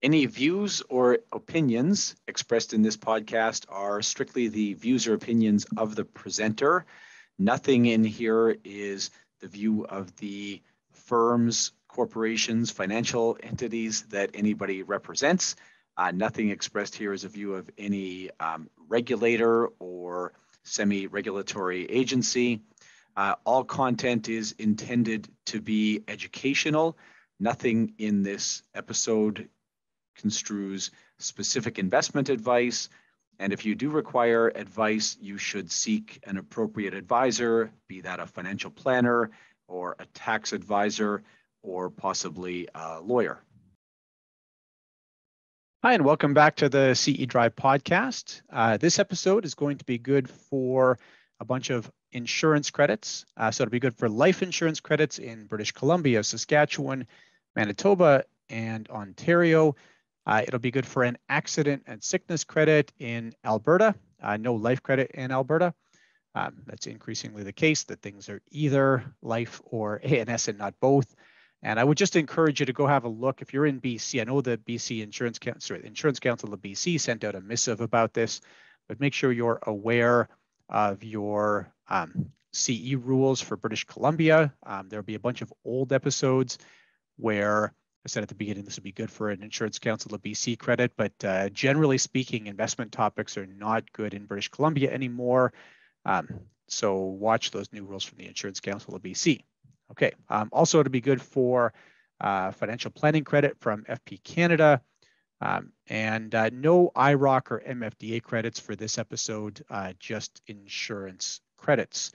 Any views or opinions expressed in this podcast are strictly the views or opinions of the presenter. Nothing in here is the view of the firms, corporations, financial entities that anybody represents. Uh, nothing expressed here is a view of any um, regulator or semi regulatory agency. Uh, all content is intended to be educational. Nothing in this episode construes specific investment advice. And if you do require advice, you should seek an appropriate advisor, be that a financial planner or a tax advisor or possibly a lawyer. Hi, and welcome back to the CE Drive podcast. Uh, this episode is going to be good for a bunch of insurance credits. Uh, so it'll be good for life insurance credits in British Columbia, Saskatchewan, Manitoba, and Ontario. Uh, it'll be good for an accident and sickness credit in Alberta, uh, no life credit in Alberta. Um, that's increasingly the case that things are either life or ANS and not both. And I would just encourage you to go have a look if you're in BC. I know the BC Insurance Council, Insurance Council of BC sent out a missive about this, but make sure you're aware of your um, CE rules for British Columbia. Um, there'll be a bunch of old episodes where I said at the beginning this would be good for an Insurance Council of BC credit, but uh, generally speaking, investment topics are not good in British Columbia anymore. Um, so watch those new rules from the Insurance Council of BC. Okay, um, also it to be good for uh, financial planning credit from FP Canada. Um, and uh, no IIROC or MFDA credits for this episode, uh, just insurance credits.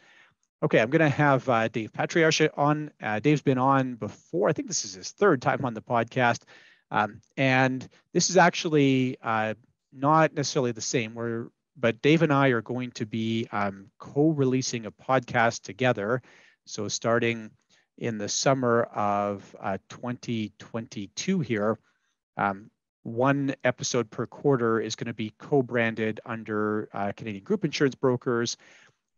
Okay, I'm going to have uh, Dave Patriarche on. Uh, Dave's been on before. I think this is his third time on the podcast. Um, and this is actually uh, not necessarily the same, We're, but Dave and I are going to be um, co releasing a podcast together. So, starting in the summer of uh, 2022 here, um, one episode per quarter is going to be co-branded under uh, Canadian Group Insurance Brokers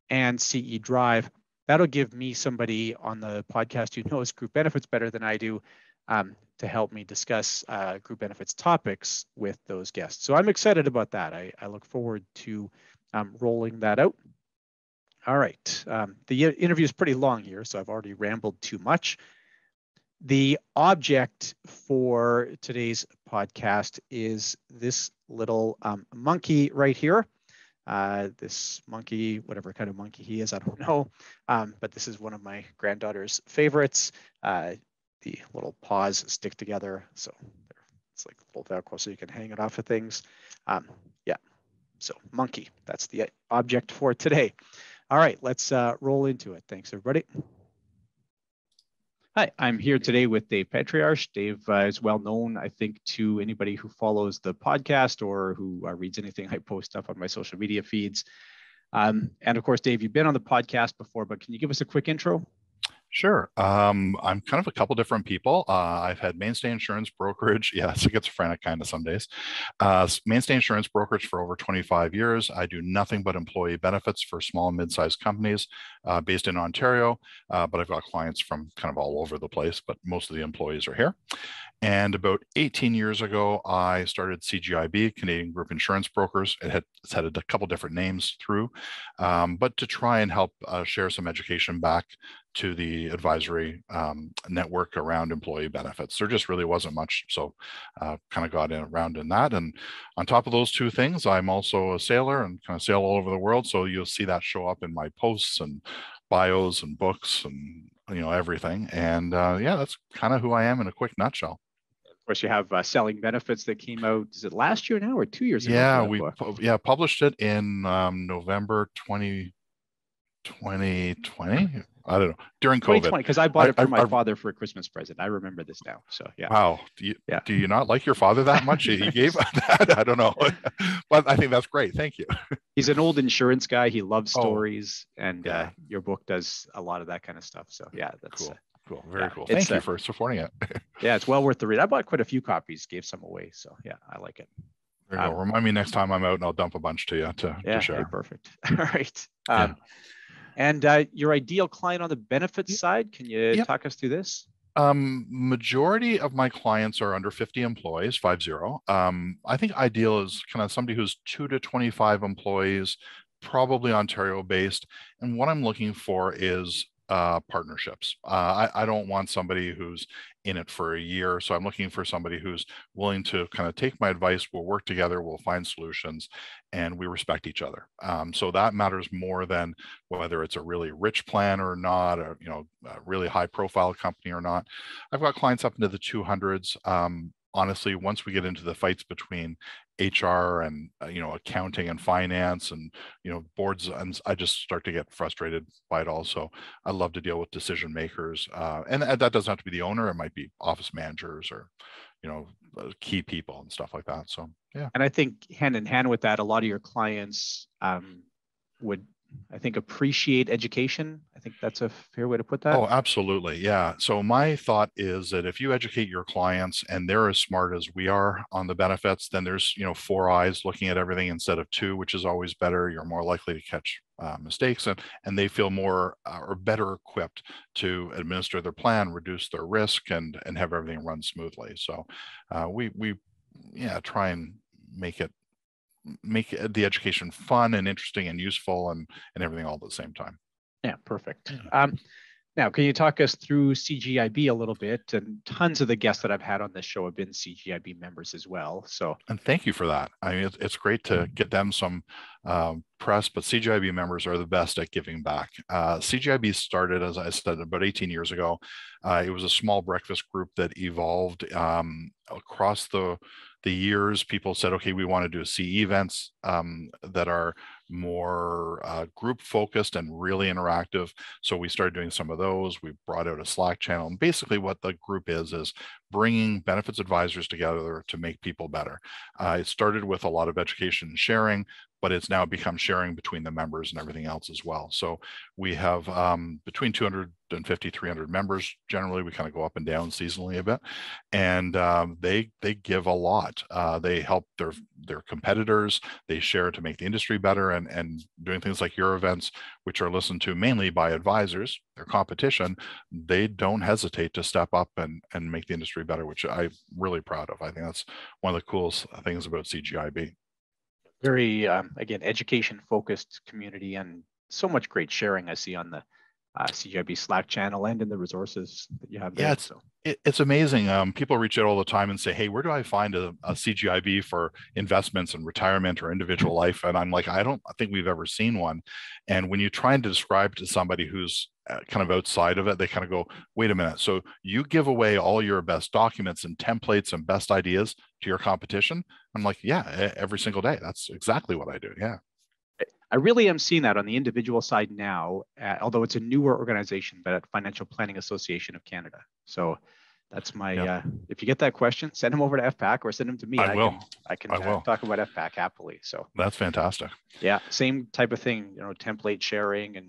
and CE Drive. That'll give me somebody on the podcast who knows group benefits better than I do um, to help me discuss uh, group benefits topics with those guests. So I'm excited about that. I, I look forward to um, rolling that out. All right. Um, the interview is pretty long here, so I've already rambled too much. The object for today's podcast is this little um, monkey right here. Uh, this monkey, whatever kind of monkey he is, I don't know. Um, but this is one of my granddaughter's favorites. Uh, the little paws stick together. So it's like a little Velcro so you can hang it off of things. Um, yeah, so monkey, that's the object for today. All right, let's uh, roll into it. Thanks, everybody. Hi, I'm here today with Dave Patriarche. Dave uh, is well known, I think, to anybody who follows the podcast or who uh, reads anything I post up on my social media feeds. Um, and of course, Dave, you've been on the podcast before, but can you give us a quick intro? Sure. Um, I'm kind of a couple different people. Uh, I've had mainstay insurance brokerage. Yeah, it's schizophrenic kind of some days. Uh, mainstay insurance brokerage for over 25 years. I do nothing but employee benefits for small and mid-sized companies uh, based in Ontario, uh, but I've got clients from kind of all over the place, but most of the employees are here. And about 18 years ago, I started CGIB, Canadian Group Insurance Brokers. It had, it's had a couple different names through, um, but to try and help uh, share some education back to the advisory um, network around employee benefits. There just really wasn't much, so uh, kind of got in, around in that. And on top of those two things, I'm also a sailor and kind of sail all over the world. So you'll see that show up in my posts and bios and books and you know everything. And uh, yeah, that's kind of who I am in a quick nutshell. Of course, you have uh, selling benefits that came out. Is it last year now or two years ago? Yeah, we yeah published it in um, November 20, 2020 I don't know during COVID. Because I bought I, it for I, my I, father for a Christmas present. I remember this now. So yeah. Wow. Do you, yeah. do you not like your father that much? he gave that. I don't know, but I think that's great. Thank you. He's an old insurance guy. He loves oh, stories, oh, and yeah. uh, your book does a lot of that kind of stuff. So yeah, that's cool. Uh, cool. Very yeah, cool. Thank you uh, for supporting it. yeah, it's well worth the read. I bought quite a few copies, gave some away. So yeah, I like it. There you um, go. Remind me next time I'm out, and I'll dump a bunch to you to, yeah, to share. Hey, perfect. All right. Um, and uh, your ideal client on the benefits side, can you talk us through this? Um, majority of my clients are under 50 employees, five zero. Um, I think ideal is kind of somebody who's two to 25 employees, probably Ontario based. And what I'm looking for is uh, partnerships. Uh, I, I, don't want somebody who's in it for a year. So I'm looking for somebody who's willing to kind of take my advice. We'll work together, we'll find solutions, and we respect each other. Um, so that matters more than whether it's a really rich plan or not, or you know, a really high profile company or not. I've got clients up into the 200s. Um, honestly, once we get into the fights between HR and uh, you know accounting and finance and you know boards, and I just start to get frustrated by it all. So I love to deal with decision makers, uh, and that doesn't have to be the owner. It might be office managers or you know uh, key people and stuff like that. So yeah. And I think hand in hand with that, a lot of your clients um, would I think appreciate education. Think that's a fair way to put that. Oh, absolutely. Yeah. So my thought is that if you educate your clients and they're as smart as we are on the benefits, then there's, you know, four eyes looking at everything instead of two, which is always better. You're more likely to catch uh, mistakes and, and they feel more uh, or better equipped to administer their plan, reduce their risk and, and have everything run smoothly. So uh, we, we, yeah, try and make it make the education fun and interesting and useful and and everything all at the same time. Yeah, perfect. Um, now, can you talk us through CGIB a little bit? And tons of the guests that I've had on this show have been CGIB members as well. So, and thank you for that. I mean, it's, great to mm-hmm. get them some um, press, but CGIB members are the best at giving back. Uh, CGIB started, as I said, about 18 years ago. Uh, it was a small breakfast group that evolved um, across the the years, people said, okay, we want to do CE events um, that are more uh, group focused and really interactive. So we started doing some of those. We brought out a Slack channel. And basically, what the group is, is bringing benefits advisors together to make people better. Uh, it started with a lot of education and sharing, but it's now become sharing between the members and everything else as well. So we have um, between 250, 300 members. Generally, we kind of go up and down seasonally a bit, and um, they they give a lot. Uh, they help their their competitors. They share to make the industry better, and and doing things like your events, which are listened to mainly by advisors, their competition. They don't hesitate to step up and and make the industry better, which I'm really proud of. I think that's one of the coolest things about CGIB very um, again education focused community and so much great sharing I see on the uh, CGIB Slack channel and in the resources that you have there. Yeah, it's, so. it, it's amazing. Um, people reach out all the time and say, "Hey, where do I find a, a, CGIB for investments and retirement or individual life?" And I'm like, I don't think we've ever seen one. And when you try and describe to somebody who's uh, kind of outside of it, they kind of go, "Wait a minute. So you give away all your best documents and templates and best ideas to your competition?" I'm like, "Yeah, every single day. That's exactly what I do." Yeah. I really am seeing that on the individual side now, uh, although it's a newer organization, but at Financial Planning Association of Canada. So that's my, uh, if you get that question, send them over to FPAC or send them to me. I, I will. Can, I can I uh, will. talk about FPAC happily. So that's fantastic. Yeah. Same type of thing, you know, template sharing and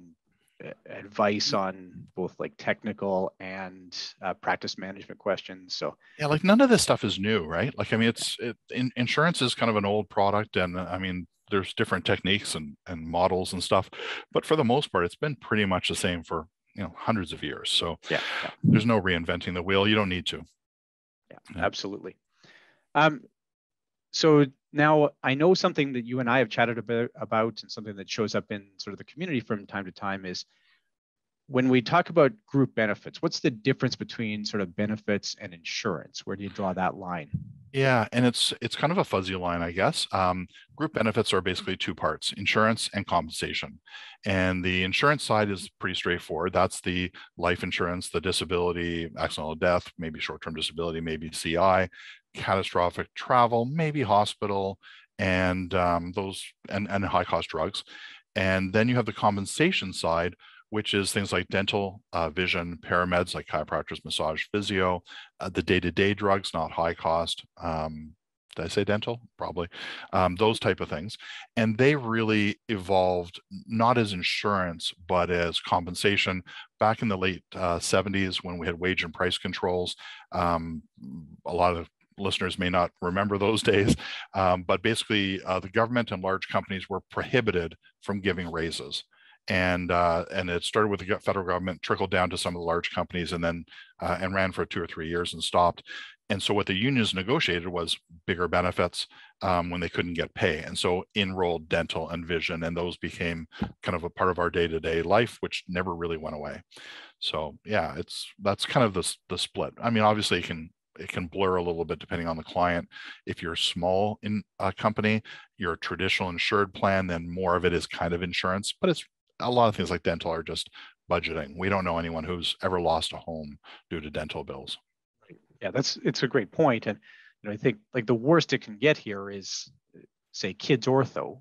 uh, advice on both like technical and uh, practice management questions. So yeah, like none of this stuff is new, right? Like I mean, it's it, in, insurance is kind of an old product, and I mean, there's different techniques and, and models and stuff, but for the most part, it's been pretty much the same for you know hundreds of years. So yeah, yeah. there's no reinventing the wheel. You don't need to. Yeah, yeah, absolutely. Um, so now I know something that you and I have chatted about, about and something that shows up in sort of the community from time to time is when we talk about group benefits, what's the difference between sort of benefits and insurance? Where do you draw that line? Yeah, and it's it's kind of a fuzzy line, I guess. Um, group benefits are basically two parts: insurance and compensation. And the insurance side is pretty straightforward. That's the life insurance, the disability, accidental death, maybe short-term disability, maybe CI, catastrophic travel, maybe hospital, and um, those and and high-cost drugs. And then you have the compensation side, which is things like dental, uh, vision, parameds like chiropractors, massage, physio, uh, the day-to-day drugs, not high cost. Um, did I say dental? Probably. Um, those type of things. And they really evolved not as insurance, but as compensation. Back in the late uh, 70s, when we had wage and price controls, um, a lot of listeners may not remember those days, um, but basically uh, the government and large companies were prohibited from giving raises and uh, and it started with the federal government, trickled down to some of the large companies, and then uh, and ran for two or three years and stopped. And so what the unions negotiated was bigger benefits um, when they couldn't get pay, and so enrolled dental and vision, and those became kind of a part of our day-to-day life, which never really went away. So yeah, it's that's kind of the the split. I mean, obviously, it can it can blur a little bit depending on the client. If you're small in a company, your traditional insured plan, then more of it is kind of insurance, but it's a lot of things like dental are just budgeting. We don't know anyone who's ever lost a home due to dental bills. Yeah, that's it's a great point, and you know I think like the worst it can get here is say kids ortho,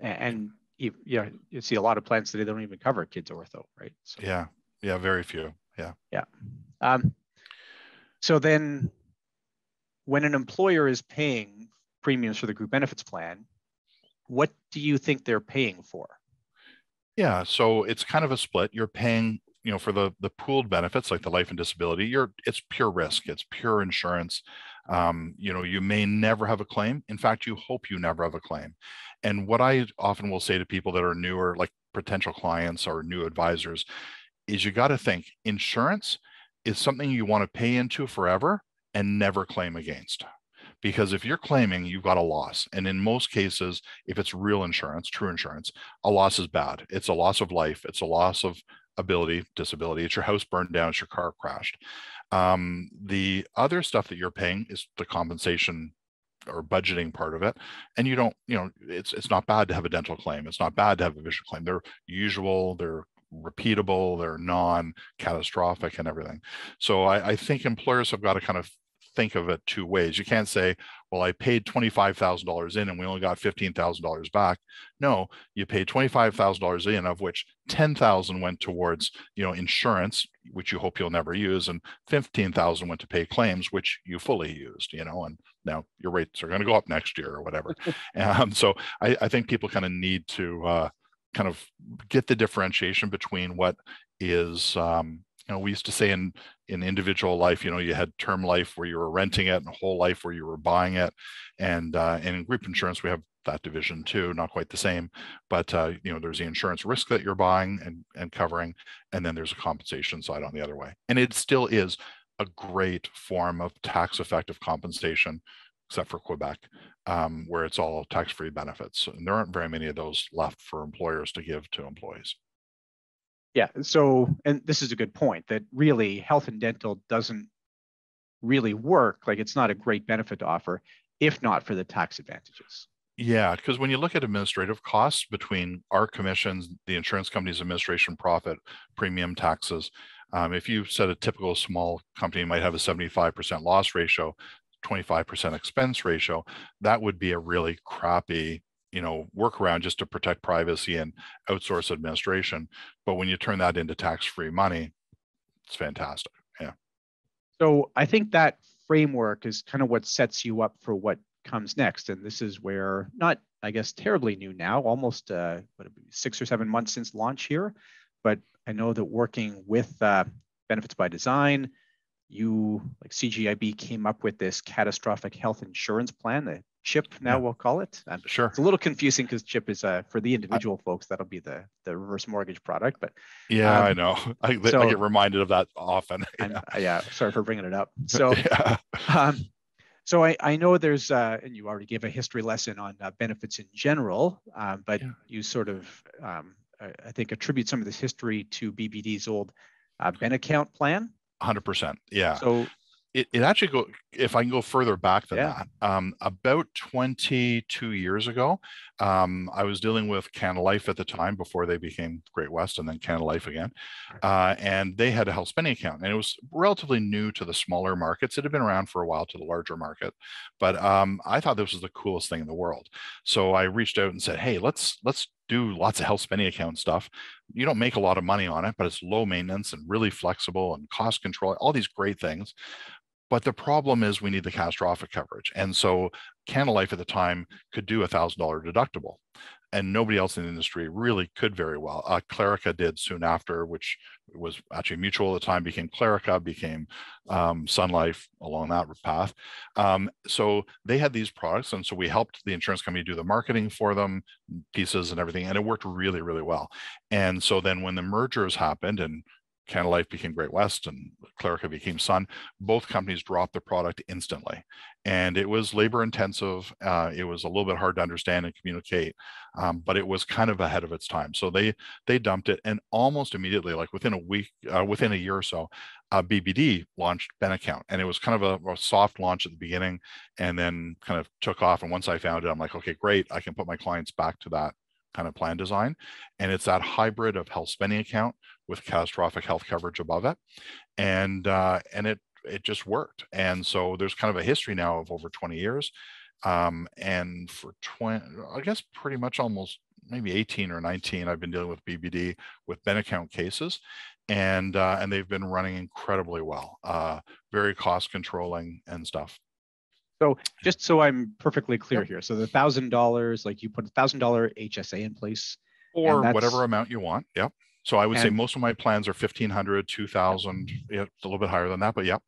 and, you, you know you see a lot of plans today they don't even cover kids ortho, right? So, yeah, yeah, very few. Yeah, yeah. Um, so then, when an employer is paying premiums for the group benefits plan, what do you think they're paying for? Yeah, so it's kind of a split. You're paying, you know, for the the pooled benefits like the life and disability. You're it's pure risk. It's pure insurance. Um, you know, you may never have a claim. In fact, you hope you never have a claim. And what I often will say to people that are newer, like potential clients or new advisors, is you got to think insurance is something you want to pay into forever and never claim against because if you're claiming you've got a loss and in most cases if it's real insurance true insurance a loss is bad. It's a loss of life. It's a loss of ability disability. It's your house burned down. It's your car crashed. Um, the other stuff that you're paying is the compensation or budgeting part of it and you don't you know it's it's not bad to have a dental claim. It's not bad to have a vision claim. They're usual they're repeatable they're non-catastrophic and everything. So I, I think employers have got to kind of think of it two ways. You can't say, well, I paid $25,000 in and we only got $15,000 back. No, you paid $25,000 in of which 10,000 went towards, you know, insurance, which you hope you'll never use, and 15,000 went to pay claims, which you fully used, you know, and now your rates are going to go up next year or whatever. um, so I, I, think people kind of need to uh, kind of get the differentiation between what is um, you know we used to say in in individual life you know you had term life where you were renting it and whole life where you were buying it. And uh, and in group insurance we have that division too not quite the same. But uh, you know there's the insurance risk that you're buying and and covering and then there's a compensation side on the other way. And it still is a great form of tax effective compensation except for quebec um, where it's all tax-free benefits. And there aren't very many of those left for employers to give to employees yeah. So, and this is a good point that really health and dental doesn't really work. Like it's not a great benefit to offer if not for the tax advantages. Yeah, because when you look at administrative costs between our commissions, the insurance company's administration profit, premium taxes, um, if you said a typical small company might have a 75% loss ratio, 25% expense ratio, that would be a really crappy you know workaround just to protect privacy and outsource administration but when you turn that into tax-free money it's fantastic yeah. So i think that framework is kind of what sets you up for what comes next and this is where not i guess terribly new now almost uh, what, six or seven months since launch here but i know that working with uh, benefits by design you like cgib came up with this catastrophic health insurance plan the chip now yeah. we'll call it. And sure. It's a little confusing because chip is uh, for the individual I, folks that'll be the the reverse mortgage product but yeah um, i know. I, so, I, get reminded of that often. Yeah. Uh, yeah sorry for bringing it up. So yeah. um, so I, I know there's uh, and you already gave a history lesson on uh, benefits in general um, but you sort of um, I, I, think attribute some of this history to bbd's old uh, ben account plan 100% yeah. So it, it actually go if I can go further back than yeah. that. Um, about 22 years ago, um, I was dealing with Canada Life at the time before they became Great West and then Canada Life again, uh, and they had a health spending account, and it was relatively new to the smaller markets. It had been around for a while to the larger market, but um, I thought this was the coolest thing in the world. So I reached out and said, "Hey, let's let's do lots of health spending account stuff. You don't make a lot of money on it, but it's low maintenance and really flexible and cost control, all these great things But the problem is we need the catastrophic coverage. And so Canada Life at the time could do a $1,000 deductible and nobody else in the industry really could very well. Uh, Clarica did soon after, which was actually mutual at the time, became Clarica, became um, Sun Life along that path. Um, so they had these products, and so we helped the insurance company do the marketing for them, pieces and everything, and it worked really, really well. And so then when the mergers happened, and Canada Life became Great West and Clarica became Sun. Both companies dropped the product instantly. And it was labor intensive. Uh, it was a little bit hard to understand and communicate, um, but it was kind of ahead of its time. So they they dumped it and almost immediately, like within a week, uh, within a year or so, uh, BBD launched BenAccount. And it was kind of a, a soft launch at the beginning and then kind of took off. And once I found it, I'm like, okay, great. I can put my clients back to that kind of plan design. And it's that hybrid of health spending account with catastrophic health coverage above it. And uh, and it it just worked. And so there's kind of a history now of over 20 years. Um, and for 20, I guess pretty much almost maybe 18 or 19, I've been dealing with BBD with Ben account cases. And uh, and they've been running incredibly well, uh, very cost controlling and stuff. So just so I'm perfectly clear yep. here, so the thousand dollars, like you put a thousand dollar HSA in place, or whatever amount you want. Yep. So I would say most of my plans are 1500, 2000, yeah, it's a little bit higher than that, but yep.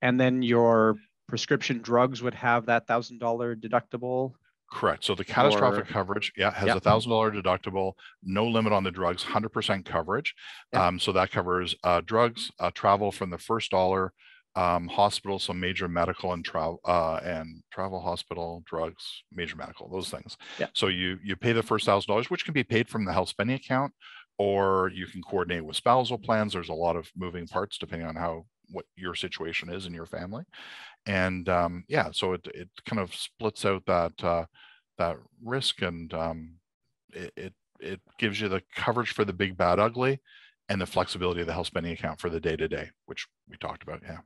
And then your prescription drugs would have that thousand dollar deductible. Correct. So the catastrophic or, coverage, yeah, has a thousand dollar deductible, no limit on the drugs, hundred percent coverage. Um, so that covers uh, drugs, uh, travel from the first dollar um, hospital, some major medical and travel uh, and travel hospital drugs, major medical, those things. Yeah. So you you pay the first thousand dollars, which can be paid from the health spending account, or you can coordinate with spousal plans. There's a lot of moving parts depending on how what your situation is in your family, and um, yeah, so it it kind of splits out that uh, that risk and um, it, it it gives you the coverage for the big bad ugly and the flexibility of the health spending account for the day to day, which we talked about. Yeah.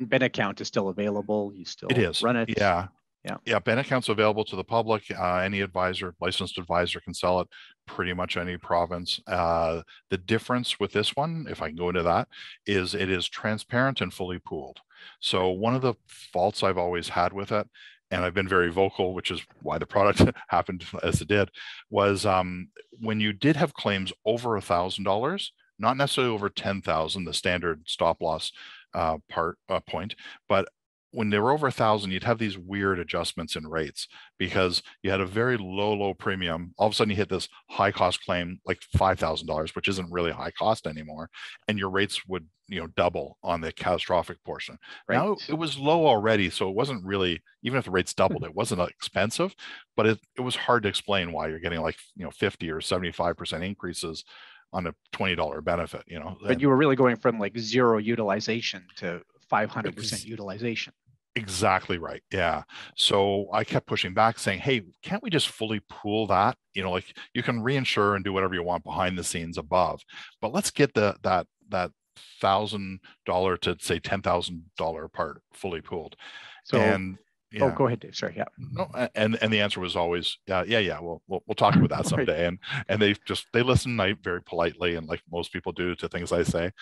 BenAccount is still available. You still it is run it. Yeah. Yeah. Yeah. Ben account's available to the public. Uh, any advisor, licensed advisor can sell it pretty much any province. Uh, the difference with this one, if I can go into that, is it is transparent and fully pooled. So one of the faults I've always had with it, and I've been very vocal, which is why the product happened as it did, was um, when you did have claims over a thousand dollars, not necessarily over 10,000, the standard stop loss uh, part uh, point, but when they were over a thousand, you'd have these weird adjustments in rates because you had a very low, low premium. All of a sudden, you hit this high cost claim, like five thousand dollars, which isn't really high cost anymore, and your rates would, you know, double on the catastrophic portion. Right. Now it was low already, so it wasn't really even if the rates doubled, it wasn't expensive, but it it was hard to explain why you're getting like you know fifty or seventy five percent increases on a $20 benefit, you know. But you were really going from like zero utilization to 500% utilization. Exactly right. Yeah. So I kept pushing back saying, hey, can't we just fully pool that? You know, like you can reinsure and do whatever you want behind the scenes above, but let's get the that that thousand dollar to say ten thousand dollar part fully pooled. So and yeah. Oh, go ahead, Dave. Sorry. Yeah. No, and and the answer was always, yeah, yeah, yeah. We'll we'll, we'll talk about that someday. And and they just they listen I, very politely and like most people do to things I say,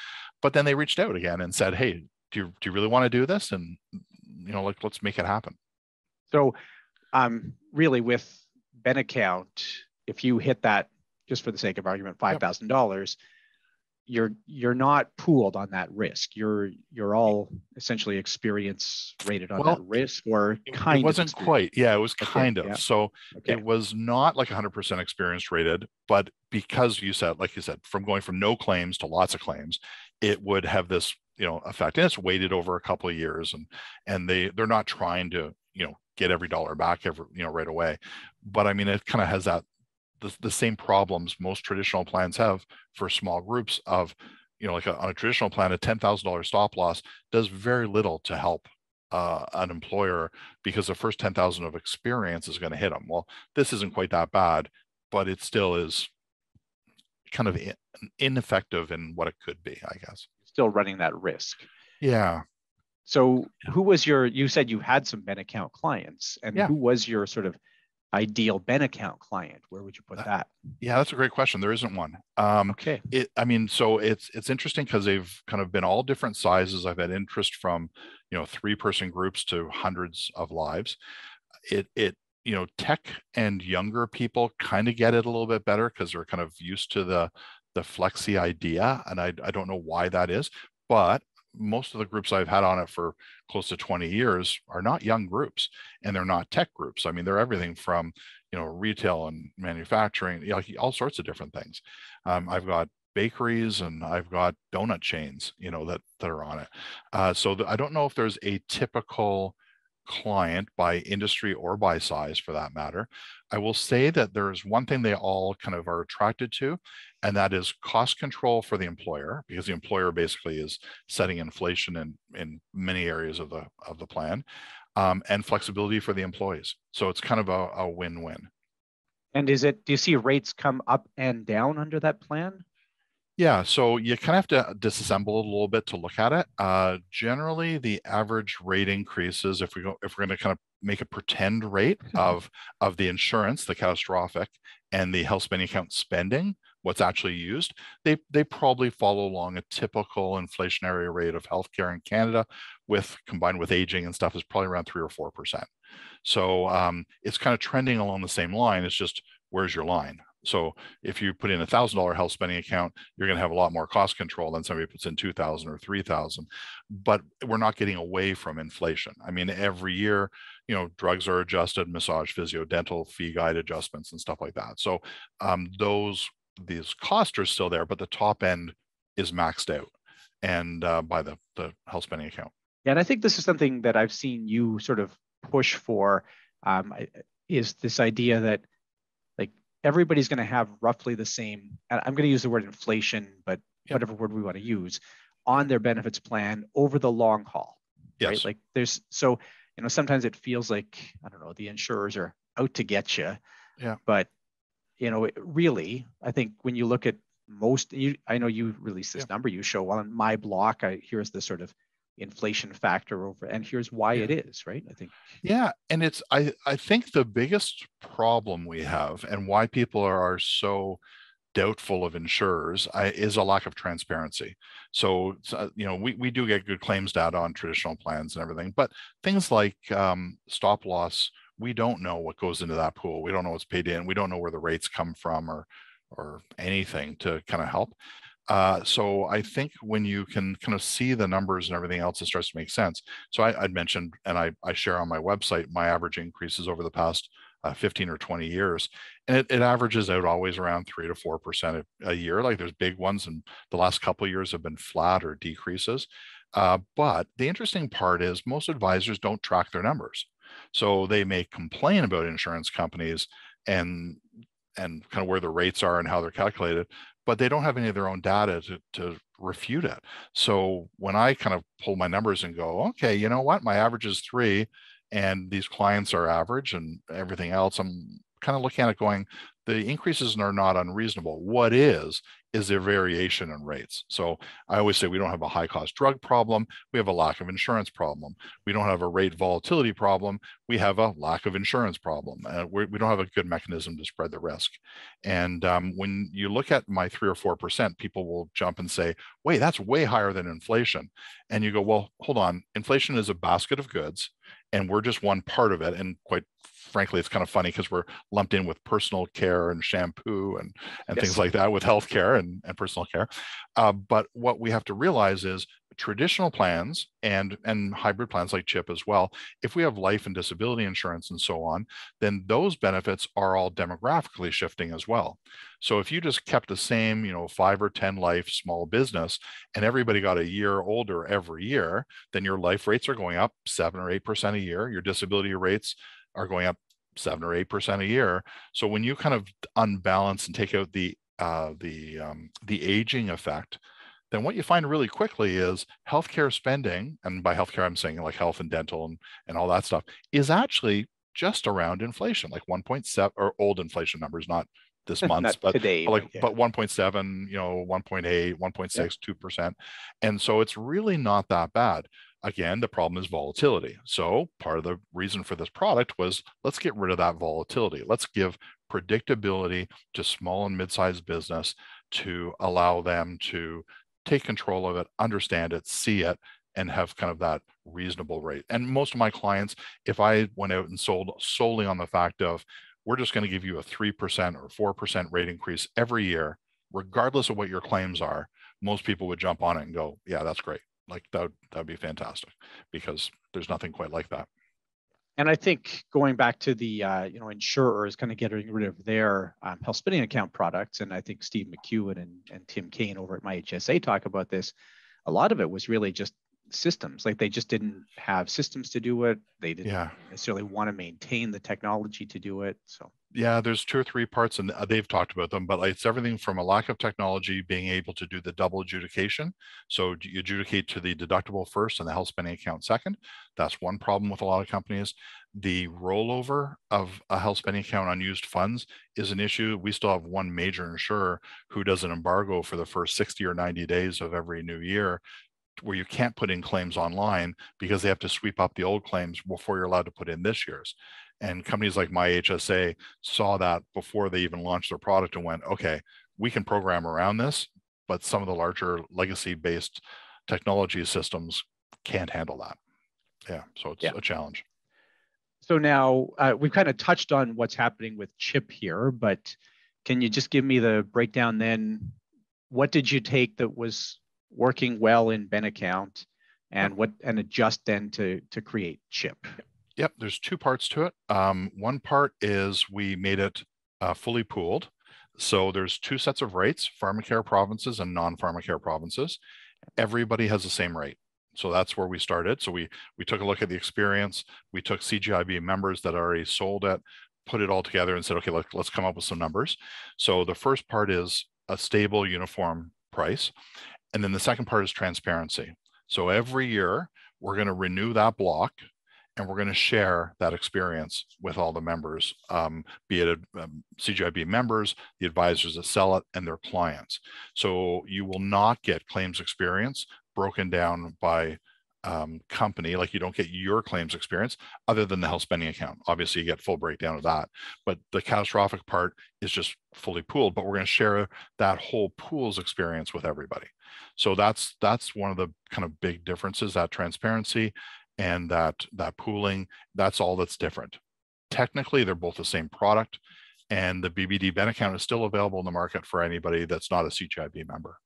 but then they reached out again and said, hey, do you do you really want to do this? And you know, like let's make it happen. So, um, really with Ben account, if you hit that, just for the sake of argument, five thousand dollars you're you're not pooled on that risk. You're you're all essentially experience rated on well, that risk, or kind. Of. It wasn't quite. Yeah, it was kind okay, of. Yeah. So okay. it was not like 100% experience rated, but because you said, like you said, from going from no claims to lots of claims, it would have this you know effect, and it's weighted over a couple of years, and and they they're not trying to you know get every dollar back every you know right away, but I mean it kind of has that the, the same problems most traditional plans have for small groups of you know like a, on a traditional plan a $10000 stop loss does very little to help uh, an employer because the first 10,000 of experience is going to hit them. Well, this isn't quite that bad, but it still is kind of in, ineffective in what it could be, I guess. Still running that risk. Yeah. So, who was your? You said you had some ben account clients, and yeah. who was your sort of ideal Ben account client? Where would you put that? Yeah, that's a great question. There isn't one. Um, okay. It, I mean, so it's it's interesting because they've kind of been all different sizes. I've had interest from, you know three person groups to hundreds of lives it it you know tech and younger people kind of get it a little bit better because they're kind of used to the the flexi idea and I, I don't know why that is but most of the groups I've had on it for close to 20 years are not young groups and they're not tech groups. I mean, they're everything from, you know, retail and manufacturing, you know, all sorts of different things. Um, I've got bakeries and I've got donut chains, you know, that, that are on it. Uh, so I don't know if there's a typical client by industry or by size for that matter. I will say that there's one thing they all kind of are attracted to, and that is cost control for the employer, because the employer basically is setting inflation in, in many areas of the of the plan, um, and flexibility for the employees. So it's kind of a, a win-win. And is it, do you see rates come up and down under that plan? Yeah, so you kind of have to disassemble a little bit to look at it. Uh, generally, the average rate increases if we go if we're going to kind of make a pretend rate of of the insurance, the catastrophic, and the health spending account spending, what's actually used, they they probably follow along a typical inflationary rate of healthcare in Canada, with combined with aging and stuff is probably around three or four percent. So um, it's kind of trending along the same line. It's just where's your line? So if you put in a thousand dollar health spending account, you're going to have a lot more cost control than somebody puts in 2000 or 3000. But we're not getting away from inflation. I mean, every year, you know, drugs are adjusted, massage, physio, dental, fee guide adjustments and stuff like that. So um, those, these costs are still there, but the top end is maxed out and uh, by the, the health spending account. Yeah, and I think this is something that I've seen you sort of push for um, is this idea that like everybody's going to have roughly the same, I'm going to use the word inflation, but yep. whatever word we want to use, on their benefits plan over the long haul. Yes. Right? Like there's, so, you know, sometimes it feels like, I don't know, the insurers are out to get you. Yeah. But, you know, really, I think when you look at most, you, I know you released this yeah. number you show well on my block, I, here's the sort of inflation factor over and here's why yeah. it is right i think yeah and it's i i think the biggest problem we have and why people are, are so doubtful of insurers I, is a lack of transparency. So, uh, you know, we, we do get good claims data on traditional plans and everything, but things like um, stop loss, we don't know what goes into that pool. We don't know what's paid in. We don't know where the rates come from or or anything to kind of help. Uh, so I think when you can kind of see the numbers and everything else, it starts to make sense. So I, would mentioned, and I, I, share on my website, my average increases over the past uh, 15 or 20 years, and it, it, averages out always around three to four percent a year. Like there's big ones, and the last couple years have been flat or decreases. Uh, but the interesting part is most advisors don't track their numbers, so they may complain about insurance companies and and kind of where the rates are and how they're calculated, but they don't have any of their own data to, to refute it. So when I kind of pull my numbers and go, okay, you know what, my average is three, and these clients are average and everything else, I'm kind of looking at it going, the increases are not unreasonable. What is, is there variation in rates? So I always say we don't have a high cost drug problem. We have a lack of insurance problem. We don't have a rate volatility problem. We have a lack of insurance problem. Uh, we don't have a good mechanism to spread the risk. And um, when you look at my three or 4%, people will jump and say, wait, that's way higher than inflation. And you go, well, hold on. Inflation is a basket of goods and we're just one part of it. And quite frankly, it's kind of funny because we're lumped in with personal care and shampoo and, and yes. things like that with healthcare and, and personal care. Uh, but what we have to realize is traditional plans and and hybrid plans like chip as well if we have life and disability insurance and so on then those benefits are all demographically shifting as well so if you just kept the same you know 5 or 10 life small business and everybody got a year older every year then your life rates are going up 7 or 8% a year your disability rates are going up seven or eight percent a year. So when you kind of unbalance and take out the uh, the um, the aging effect, then what you find really quickly is healthcare spending, and by healthcare I'm saying like health and dental and, and all that stuff, is actually just around inflation, like 1.7 or old inflation numbers, not this month, but, today, but like yeah. but 1.7, you know, 1.8, 1.6, yeah. 2%. And so it's really not that bad. Again, the problem is volatility. So part of the reason for this product was let's get rid of that volatility. Let's give predictability to small and mid-sized business to allow them to take control of it, understand it, see it, and have kind of that reasonable rate. And most of my clients, if I went out and sold solely on the fact of we're just going to give you a 3% or 4% rate increase every year, regardless of what your claims are, most people would jump on it and go, yeah, that's great. Like that, that'd be fantastic because there's nothing quite like that. And I think going back to the uh, you know insurers kind of getting rid of their um, health spending account products, and I think Steve McEwen and, and Tim Kane over at my HSA talk about this. A lot of it was really just systems like they just didn't have systems to do it they didn't yeah. necessarily want to maintain the technology to do it so yeah there's two or three parts and uh, they've talked about them but it's everything from a lack of technology being able to do the double adjudication. So you adjudicate to the deductible first and the health spending account second. That's one problem with a lot of companies. The rollover of a health spending account unused funds is an issue. We still have one major insurer who does an embargo for the first 60 or 90 days of every new year where you can't put in claims online because they have to sweep up the old claims before you're allowed to put in this year's. And companies like my HSA saw that before they even launched their product and went, okay, we can program around this, but some of the larger legacy based technology systems can't handle that. Yeah, so it's yeah. a challenge. So now uh, we've kind of touched on what's happening with CHIP here, but can you just give me the breakdown then? What did you take that was working well in Ben account and what and adjust then to to create chip. Yep, there's two parts to it. Um, one part is we made it uh, fully pooled. So there's two sets of rates, pharmacare provinces and non-pharmacare provinces. Everybody has the same rate. So that's where we started. So we we took a look at the experience. We took CGIB members that already sold it, put it all together and said, okay, let, let's come up with some numbers. So the first part is a stable uniform price. And then the second part is transparency. So every year we're going to renew that block and we're going to share that experience with all the members, um, be it um, CGIB members, the advisors that sell it, and their clients. So you will not get claims experience broken down by um, company, like you don't get your claims experience other than the health spending account. Obviously, you get full breakdown of that, but the catastrophic part is just fully pooled. But we're going to share that whole pool's experience with everybody. So that's that's one of the kind of big differences that transparency and that that pooling. That's all that's different. Technically, they're both the same product, and the BBD Ben account is still available in the market for anybody that's not a CGIB member.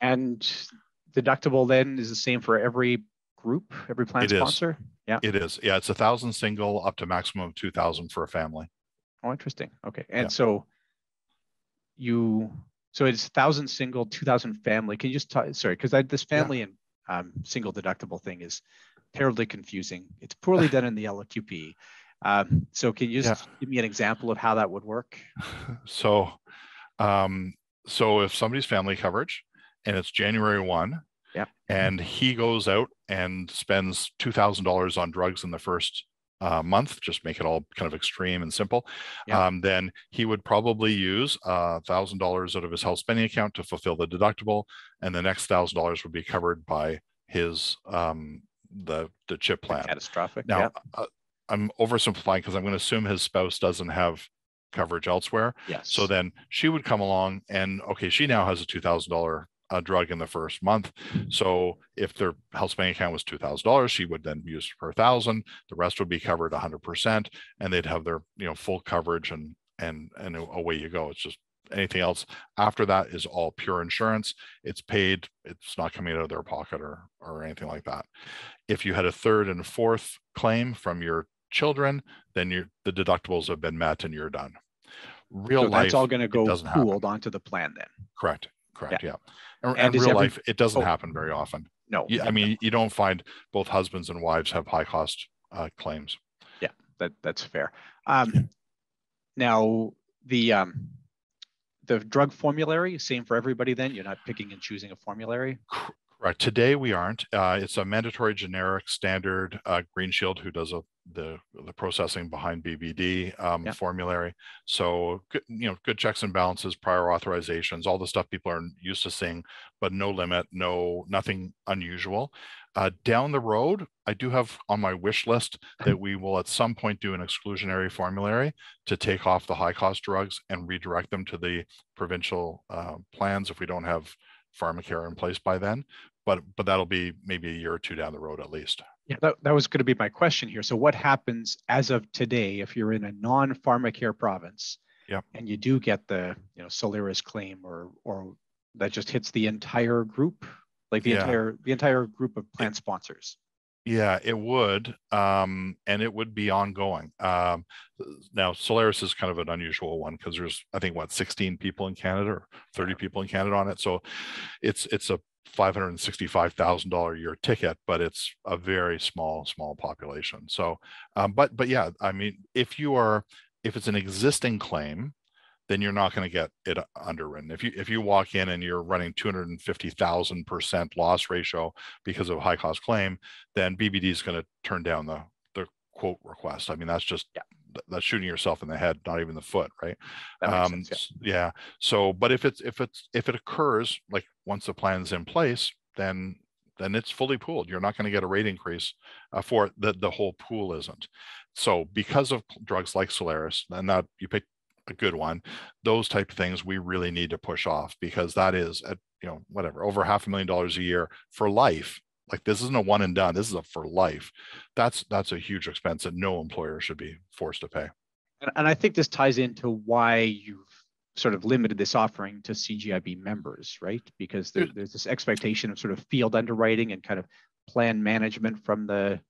And deductible then is the same for every group, every plan it sponsor? Is. Yeah. It is. Yeah, it's a thousand single up to maximum of two thousand for a family. Oh, interesting. Okay. And yeah. so you so it's thousand single, two thousand family. Can you just talk sorry, because this family yeah. and um, single deductible thing is terribly confusing. It's poorly done in the LQP. Um, so can you just yeah. give me an example of how that would work? So um, so if somebody's family coverage and it's January 1. Yeah. And he goes out and spends $2,000 on drugs in the first uh, month, just make it all kind of extreme and simple. Yeah. Um, then he would probably use uh, thousand dollars out of his health spending account to fulfill the deductible, and the next thousand dollars would be covered by his um, the the chip plan. Catastrophic. Now, yeah. uh, I'm oversimplifying because I'm going to assume his spouse doesn't have coverage elsewhere. Yes. So then she would come along and okay, she now has a two thousand dollar a drug in the first month. So if their health spending account was two thousand dollars, she would then use per thousand. The rest would be covered hundred percent, and they'd have their you know full coverage and and and away you go. It's just anything else after that is all pure insurance. It's paid. It's not coming out of their pocket or or anything like that. If you had a third and fourth claim from your children, then your the deductibles have been met and you're done. Real so life, that's all going to go pooled happen. onto the plan then. Correct. Correct. Yeah. yeah. And, and real every, life, it doesn't oh, happen very often. No. You, I mean, you don't find both husbands and wives have high cost uh, claims. Yeah, that that's fair. Um, yeah. Now the um, the drug formulary same for everybody. Then you're not picking and choosing a formulary. Right. Today we aren't. Uh, it's a mandatory generic standard. Uh, Green Shield, who does a, the the processing behind BBD um, yeah. formulary. So you know, good checks and balances, prior authorizations, all the stuff people are used to seeing, but no limit, no nothing unusual. Uh, down the road, I do have on my wish list that we will at some point do an exclusionary formulary to take off the high cost drugs and redirect them to the provincial uh, plans if we don't have pharmacare in place by then. but but that'll be maybe a year or two down the road at least. Yeah, that, that was going to be my question here. So what happens as of today if you're in a non-pharmacare province yep. and you do get the you know Soliris claim or or that just hits the entire group, like the yeah. entire the entire group of plan sponsors? Yeah, it would, um, and it would be ongoing. Um, now, Soliris is kind of an unusual one because there's, I think, what, 16 people in Canada or 30 people in Canada on it. So, it's it's a $565,000 a year ticket, but it's a very small, small population. So, um, but but yeah, I mean, if you are, if it's an existing claim, then you're not going to get it underwritten. If you if you walk in and you're running 250,000 percent loss ratio because of a high cost claim, then BBD is going to turn down the the quote request. I mean, that's just yeah. that's shooting yourself in the head, not even the foot, right? Um, sense, yeah. yeah. So, but if it's if it's if it occurs like once the plan's in place, then then it's fully pooled. You're not going to get a rate increase uh, for the the whole pool isn't. So because of drugs like Soliris, and that you pick a good one those type of things we really need to push off because that is at you know whatever over half a million dollars a year for life. Like this isn't a one and done this is a for life. That's that's a huge expense that no employer should be forced to pay. And, and i think this ties into why you've sort of limited this offering to cgib members right? Because there, there's this expectation of sort of field underwriting and kind of plan management from the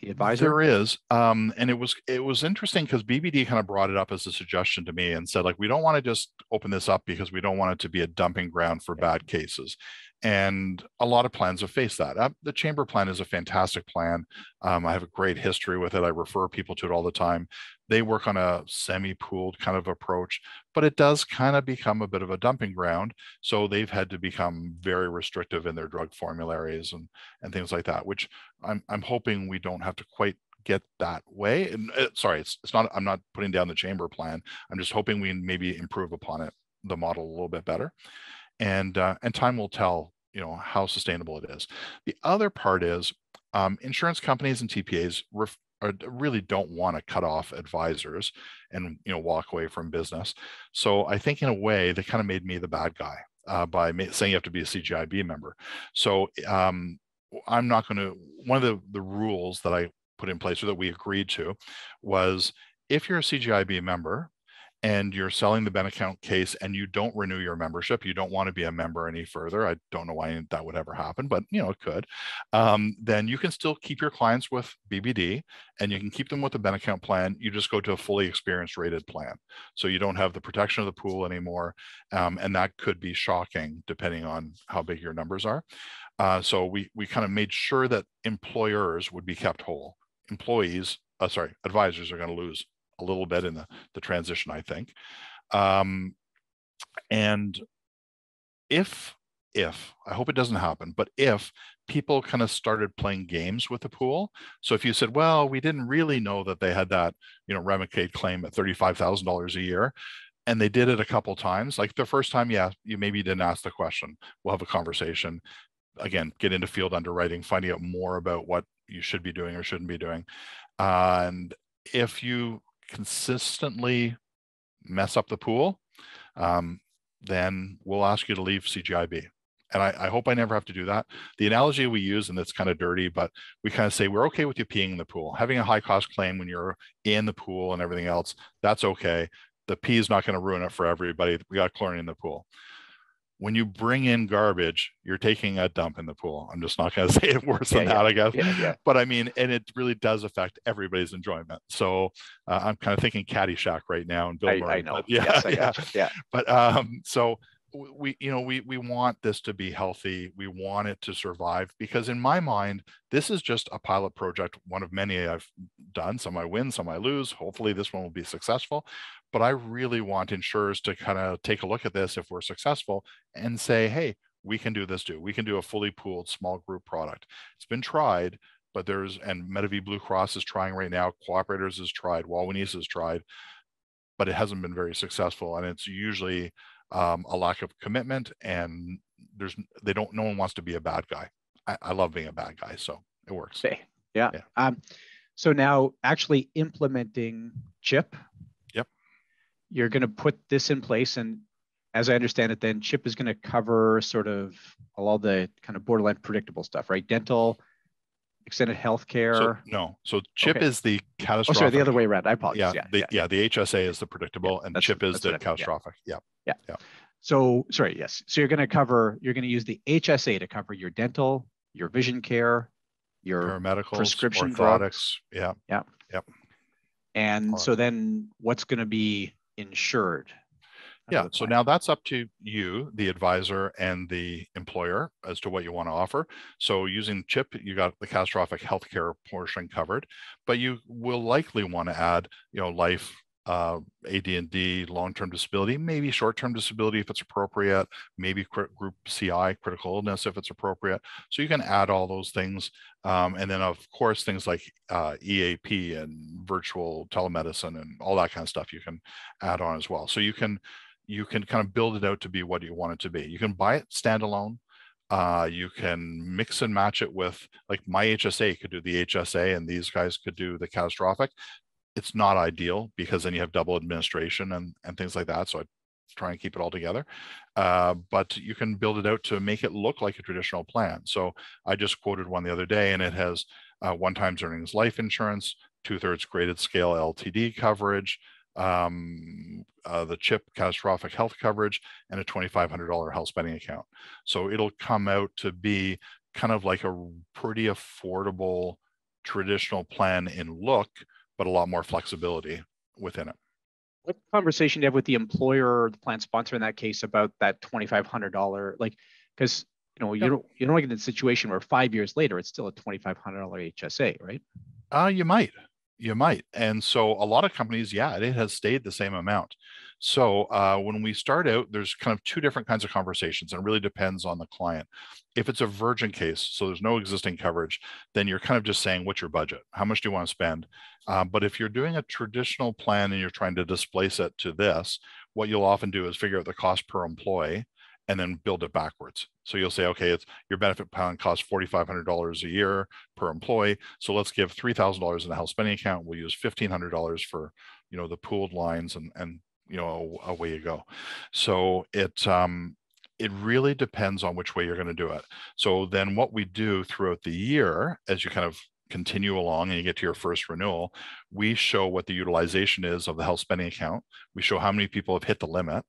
the advisor? There is, um, and it was it was interesting because BBD kind of brought it up as a suggestion to me and said like we don't want to just open this up because we don't want it to be a dumping ground for bad cases, and a lot of plans have faced that. Uh, the chamber plan is a fantastic plan. Um, I have a great history with it. I refer people to it all the time. They work on a semi-pooled kind of approach, but it does kind of become a bit of a dumping ground. So they've had to become very restrictive in their drug formularies and and things like that, which I'm I'm hoping we don't have to quite get that way. And uh, sorry, it's it's not. I'm not putting down the chamber plan. I'm just hoping we maybe improve upon it, the model a little bit better and uh, and time will tell you know how sustainable it is the other part is um, insurance companies and tpas ref- are, really don't want to cut off advisors and you know walk away from business. So i think in a way they kind of made me the bad guy uh, by saying you have to be a cgib member. So um, i'm not going to one of the the rules that i put in place or that we agreed to was if you're a cgib member and you're selling the Ben account case and you don't renew your membership, you don't want to be a member any further. I don't know why that would ever happen, but you know it could. Um, then you can still keep your clients with BBD, and you can keep them with the Ben account plan. You just go to a fully experienced rated plan, so you don't have the protection of the pool anymore, um, and that could be shocking depending on how big your numbers are. Uh, so we we kind of made sure that employers would be kept whole. Employees, uh, sorry, advisors are going to lose a little bit in the, the transition, I think. Um, and if, if, I hope it doesn't happen, but if people kind of started playing games with the pool. So if you said, well, we didn't really know that they had that, you know, Remicade claim at $35,000 a year, and they did it a couple times, like the first time, yeah, you maybe didn't ask the question. We'll have a conversation. Again, get into field underwriting, finding out more about what you should be doing or shouldn't be doing. And if you consistently mess up the pool, um, then we'll ask you to leave CGIB. And I, I, hope I never have to do that. The analogy we use, and it's kind of dirty, but we kind of say we're okay with you peeing in the pool. Having a high cost claim when you're in the pool and everything else, that's okay. The pee is not going to ruin it for everybody. We got chlorine in the pool when you bring in garbage, you're taking a dump in the pool. I'm just not going to say it worse yeah, than yeah, that, I guess. Yeah, but I mean, and it really does affect everybody's enjoyment. So uh, I'm kind of thinking Caddyshack right now and Bill I, Murray. I know. But yeah, yes, I yeah. yeah. But um, so we you know we we want this to be healthy we want it to survive because in my mind this is just a pilot project one of many i've done some i win some i lose hopefully this one will be successful but i really want insurers to kind of take a look at this if we're successful and say hey we can do this too we can do a fully pooled small group product it's been tried but there's and Medavie Blue Cross is trying right now. Cooperators has tried. Wawanesa has tried, but it hasn't been very successful. And it's usually um, a lack of commitment, and there's they don't. No one wants to be a bad guy. I, I love being a bad guy, so it works. Yeah. yeah. Um, so now actually implementing CHIP. You're going to put this in place, and as I understand it, then CHIP is going to cover sort of all the kind of borderline predictable stuff, right? Dental, extended health care. So, no, so CHIP Okay. is the catastrophic oh, sorry, the other way around. I apologize. Yeah, Yeah. the, yeah. yeah, the HSA is the predictable, and CHIP is the catastrophic meant, yeah. Yeah. So sorry, yes. So you're going to cover, you're going to use the HSA to cover your dental, your vision care, your Paramedicals, prescription orthotics. Yeah. Yeah. yeah And All so then what's going to be insured? Yeah. So now that's up to you, the advisor and the employer as to what you want to offer. So using CHIP, you got the catastrophic healthcare portion covered, but you will likely want to add, you know, life, uh, AD&D, long-term disability, maybe short-term disability if it's appropriate, maybe group CI, critical illness if it's appropriate. So you can add all those things. Um, and then of course, things like uh, EAP and virtual telemedicine and all that kind of stuff you can add on as well. So you can you can kind of build it out to be what you want it to be. You can buy it standalone. Uh, you can mix and match it with like my HSA could do the HSA and these guys could do the catastrophic. It's not ideal because then you have double administration and, and things like that. So I try and keep it all together. Uh, but you can build it out to make it look like a traditional plan. So I just quoted one the other day and it has uh, one times earnings life insurance, two thirds graded scale LTD coverage, um, uh, the CHIP catastrophic health coverage, and a $2,500 health spending account. So it'll come out to be kind of like a pretty affordable traditional plan in look, but a lot more flexibility within it. what conversation do you have with the employer or the plan sponsor in that case about that $2,500? Like, because you know, you Yeah. don't you don't get in a situation where five years later it's still a $2,500 HSA, right? Uh, you might, you might. And so a lot of companies, yeah, it has stayed the same amount. So uh, when we start out, there's kind of two different kinds of conversations and it really depends on the client. If it's a virgin case, so there's no existing coverage, then you're kind of just saying, what's your budget? How much do you want to spend? Uh, but if you're doing a traditional plan and you're trying to displace it to this, what you'll often do is figure out the cost per employee and then build it backwards. So you'll say, okay, it's your benefit plan costs $4,500 a year per employee. So let's give $3,000 in the health spending account. We'll use $1,500 for, you know, the pooled lines and, and, you know, away you go. So it, um, it really depends on which way you're going to do it. So then what we do throughout the year, as you kind of continue along and you get to your first renewal, we show what the utilization is of the health spending account. We show how many people have hit the limit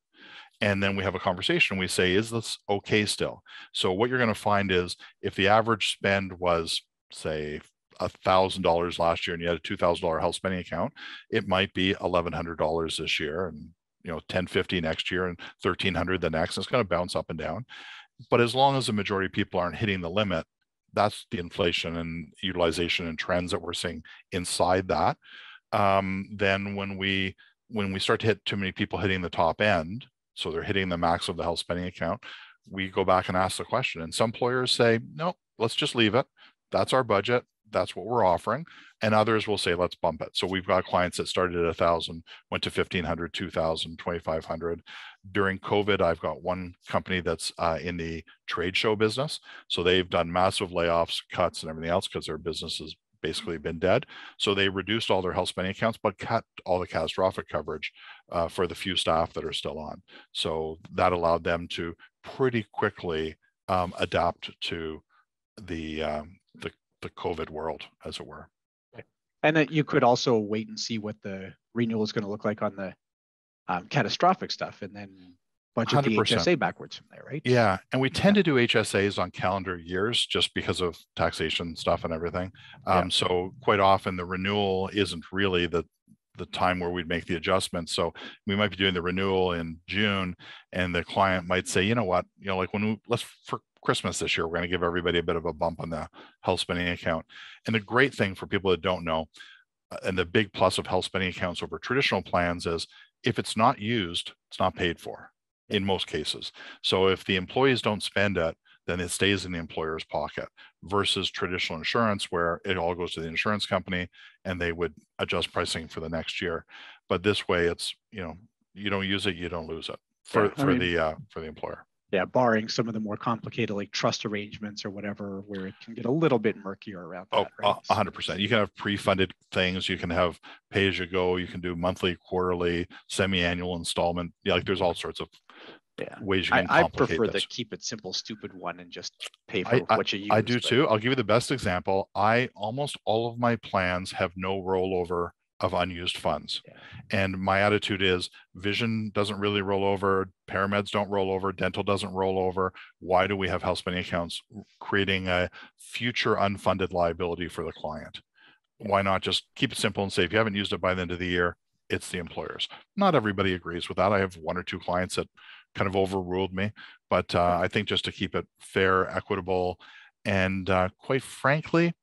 and then we have a conversation. We say, is this okay still? So what you're going to find is if the average spend was, say, a thousand dollars last year and you had a two thousand dollar health spending account, it might be eleven hundred dollars this year and you know 1050 next year and 1300 the next. It's going to bounce up and down. But as long as the majority of people aren't hitting the limit, that's the inflation and utilization and trends that we're seeing inside that. Um, then when we when we start to hit too many people hitting the top end, so they're hitting the max of the health spending account, we go back and ask the question. And some employers say, no, let's just leave it. That's our budget. That's what we're offering. And others will say, let's bump it. So we've got clients that started at a thousand, went to 1500, 2000, 2500. During COVID, I've got one company that's uh, in the trade show business. So they've done massive layoffs, cuts, and everything else because their business has basically been dead. So they reduced all their health spending accounts, but cut all the catastrophic coverage uh, for the few staff that are still on. So that allowed them to pretty quickly um, adapt to the, um, the the COVID world, as it were. And that you could also wait and see what the renewal is going to look like on the um, catastrophic stuff, and then budget the 100%. HSA backwards from there, right? Yeah, and we tend to do HSAs on calendar years just because of taxation stuff and everything. Um, Yeah. So quite often the renewal isn't really the the time where we'd make the adjustment. So we might be doing the renewal in June, and the client might say, you know what, you know, like when we let's for Christmas this year, we're going to give everybody a bit of a bump on the health spending account. And the great thing for people that don't know, uh, and the big plus of health spending accounts over traditional plans is if it's not used, it's not paid for in most cases. So if the employees don't spend it, then it stays in the employer's pocket versus traditional insurance where it all goes to the insurance company and they would adjust pricing for the next year. But this way it's, you know, you don't use it, you don't lose it for, Yeah, for mean- the uh, for the employer. Yeah, barring some of the more complicated like trust arrangements or whatever, where it can get a little bit murkier around Oh, a hundred percent. You can have pre-funded things. You can have pay as you go. You can do monthly, quarterly, semi-annual installment. Yeah, like there's all sorts of yeah. ways you can I, I prefer this. the keep it simple, stupid one and just pay for I, what you use. I do but... too. I'll give you the best example. I almost all of my plans have no rollover of unused funds. Yeah. And my attitude is vision doesn't really roll over, parameds don't roll over, dental doesn't roll over. Why do we have health spending accounts creating a future unfunded liability for the client? Why not just keep it simple and say if you haven't used it by the end of the year, it's the employers. Not everybody agrees with that. I have one or two clients that kind of overruled me, but uh, I think just to keep it fair, equitable, and uh, quite frankly,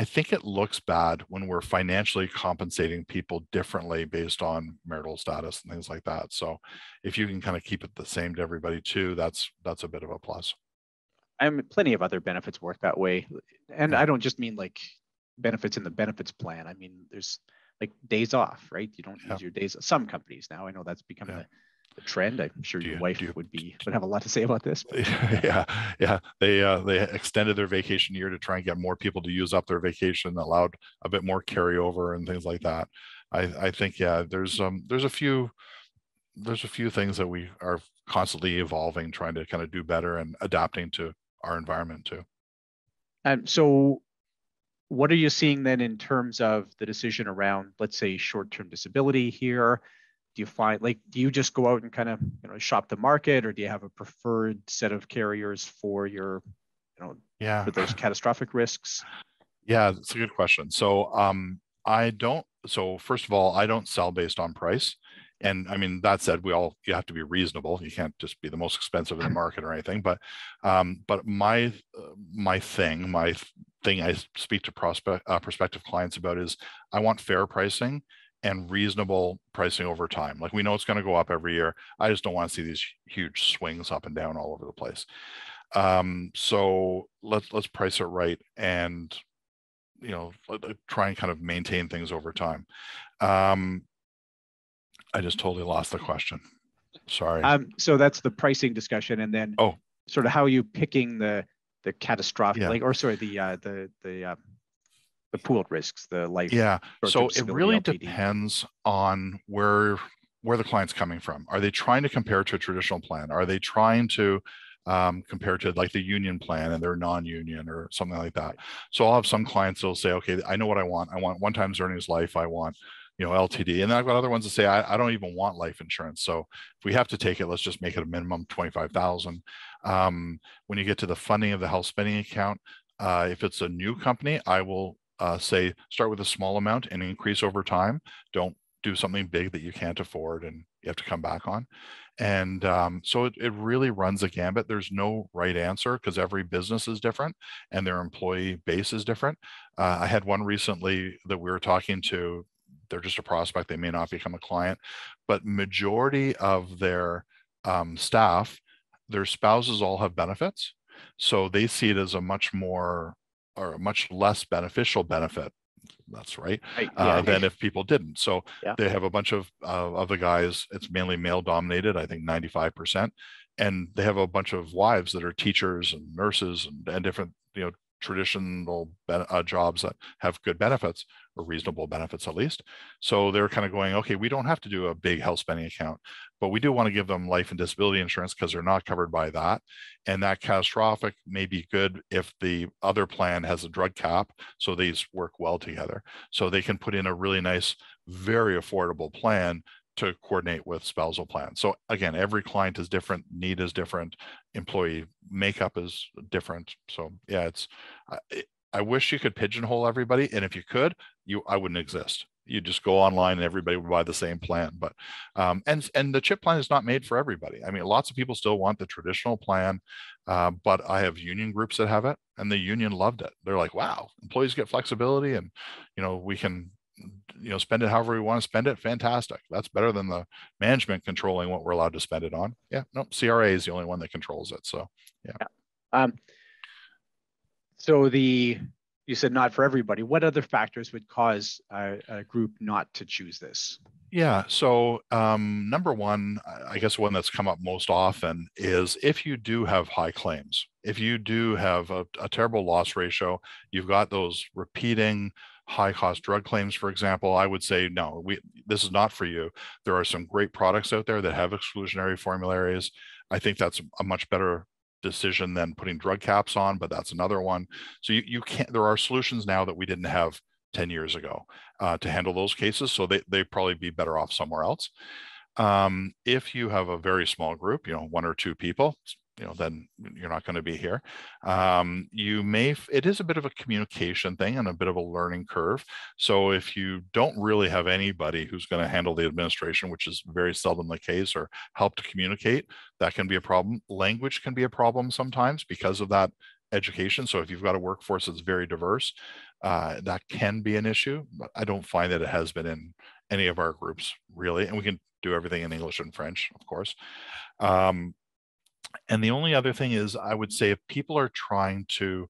I think it looks bad when we're financially compensating people differently based on marital status and things like that. So if you can kind of keep it the same to everybody too, that's that's a bit of a plus. I mean, plenty of other benefits work that way. And I don't just mean like benefits in the benefits plan. I mean, there's like days off, right? You don't yeah. use your days. Some companies now, I know that's become yeah. the, trend. I'm sure your you, wife you, would be would have a lot to say about this. Yeah, yeah. They uh, they extended their vacation year to try and get more people to use up their vacation, allowed a bit more carryover and things like that. I I think yeah, there's um there's a few there's a few things that we are constantly evolving, trying to kind of do better and adapting to our environment too. And so what are you seeing then in terms of the decision around, let's say, short-term disability here? Do you find like do you just go out and kind of you know shop the market, or do you have a preferred set of carriers for your, you know, yeah, for those catastrophic risks? Yeah, that's a good question. So um, I don't. So first of all, I don't sell based on price. And I mean, that said, we all you have to be reasonable. You can't just be the most expensive in the market or anything. But um, but my my thing, my thing I speak to prospect uh, prospective clients about is I want fair pricing and reasonable pricing over time. Like we know it's going to go up every year. I just don't want to see these huge swings up and down all over the place. Um, so let's let's price it right and you know try and kind of maintain things over time. Um, I just totally lost the question. Sorry. Um, so that's the pricing discussion, and then oh, sort of how are you picking the the catastrophic, yeah. like, or sorry, the uh, the the um, the pooled risks, the life. Yeah. So it really LTD. depends on where where the client's coming from. Are they trying to compare to a traditional plan? Are they trying to um, compare to like the union plan and they're non-union or something like that? So I'll have some clients that'll say, okay, I know what I want. I want one times earnings life. I want you know LTD, and then I've got other ones that say I, I don't even want life insurance. So if we have to take it, let's just make it a minimum twenty five thousand. Um, when you get to the funding of the health spending account, uh, if it's a new company, I will uh, say start with a small amount and increase over time. Don't do something big that you can't afford and you have to come back on. And um, so it, it really runs a gambit. There's no right answer because every business is different and their employee base is different. Uh, I had one recently that we were talking to. They're just a prospect. They may not become a client, but majority of their um, staff their spouses all have benefits. So they see it as a much more or a much less beneficial benefit. That's right. right. Uh, yeah. than if people didn't. So yeah. they have a bunch of uh, of the guys. It's mainly male dominated. I think ninety five percent, and they have a bunch of wives that are teachers and nurses and, and different you know traditional uh, jobs that have good benefits or reasonable benefits at least. So they're kind of going, okay, we don't have to do a big health spending account, but we do want to give them life and disability insurance because they're not covered by that. And that catastrophic may be good if the other plan has a drug cap. So these work well together. So they can put in a really nice, very affordable plan to coordinate with spousal plans. So again, every client is different, need is different, employee makeup is different. So yeah, it's I, I wish you could pigeonhole everybody, and if you could, you I wouldn't exist. You just go online and everybody would buy the same plan. But um, and and the chip plan is not made for everybody. I mean, lots of people still want the traditional plan, uh, but I have union groups that have it, and the union loved it. They're like, wow, employees get flexibility, and you know we can you know spend it however we want to spend it fantastic. That's better than the management controlling what we're allowed to spend it on. Yeah no cra is the only one that controls it so yeah, yeah. Um, so the you said not for everybody. What other factors would cause a, a group not to choose this? Yeah so um, number one i guess one that's come up most often is if you do have high claims if you do have a, a terrible loss ratio you've got those repeating high cost drug claims, for example, I would say, no, we, this is not for you. There are some great products out there that have exclusionary formularies. I think that's a much better decision than putting drug caps on, but that's another one. So you, you can't, there are solutions now that we didn't have 10 years ago uh, to handle those cases. So they, they probably be better off somewhere else. Um, if you have a very small group, you know, one or two people, you know, then you're not going to be here. Um, you may, it is a bit of a communication thing and a bit of a learning curve. So if you don't really have anybody who's going to handle the administration, which is very seldom the case, or help to communicate, that can be a problem. Language can be a problem sometimes because of that education. So if you've got a workforce that's very diverse, uh, that can be an issue, but I don't find that it has been in any of our groups really. And we can do everything in English and French, of course. Um, and the only other thing is I would say if people are trying to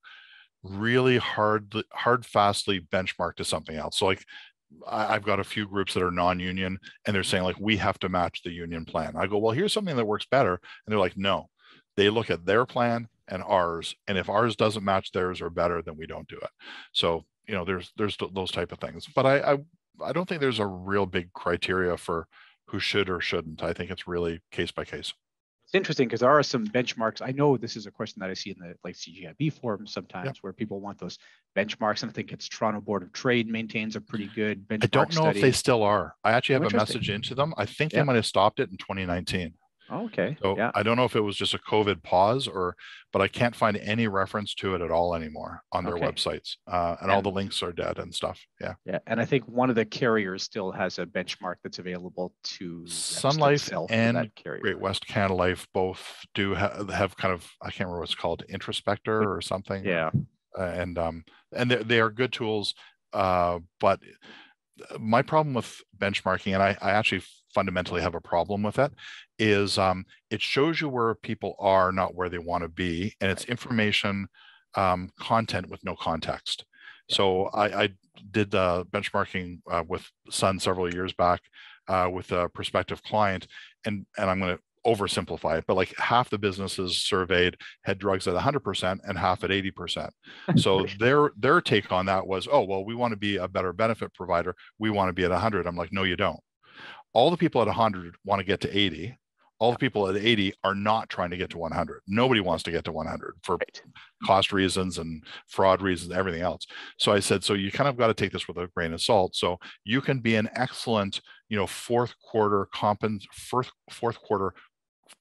really hard, hard fastly benchmark to something else. So like I've got a few groups that are non-union and they're saying like, we have to match the union plan. I go, well, here's something that works better. And they're like, no, they look at their plan and ours. And if ours doesn't match theirs or better, then we don't do it. So, you know, there's, there's those type of things, but I, I, I don't think there's a real big criteria for who should or shouldn't. I think it's really case by case it's interesting because there are some benchmarks. I know this is a question that I see in the like CGIB forums sometimes yep. where people want those benchmarks. And I think it's Toronto Board of Trade maintains a pretty good benchmark. I don't know study. if they still are. I actually oh, have a message into them. I think they might have stopped it in 2019. Oh, okay. So yeah. I don't know if it was just a COVID pause or, but I can't find any reference to it at all anymore on their okay. websites. Uh, and, and, all the links are dead and stuff. Yeah. Yeah. And I think one of the carriers still has a benchmark that's available to Sun Life and Great West Canada Life both do ha- have kind of, I can't remember what's called, introspector or something. Yeah. Uh, and, um, and they are good tools. Uh, but my problem with benchmarking, and I, I actually fundamentally have a problem with it, is um, it shows you where people are, not where they want to be, and it's information um, content with no context. So I, I did the benchmarking uh, with Sun several years back uh, with a prospective client, and and I'm going to oversimplify it, but like half the businesses surveyed had drugs at 100% and half at 80%. So their their take on that was, oh well, we want to be a better benefit provider. We want to be at 100. I'm like, no, you don't. All the people at 100 want to get to 80. All the people at 80 are not trying to get to 100. Nobody wants to get to 100 for right. cost reasons and fraud reasons, everything else. So I said, so you kind of got to take this with a grain of salt. So you can be an excellent, you know, fourth quarter compens fourth fourth quarter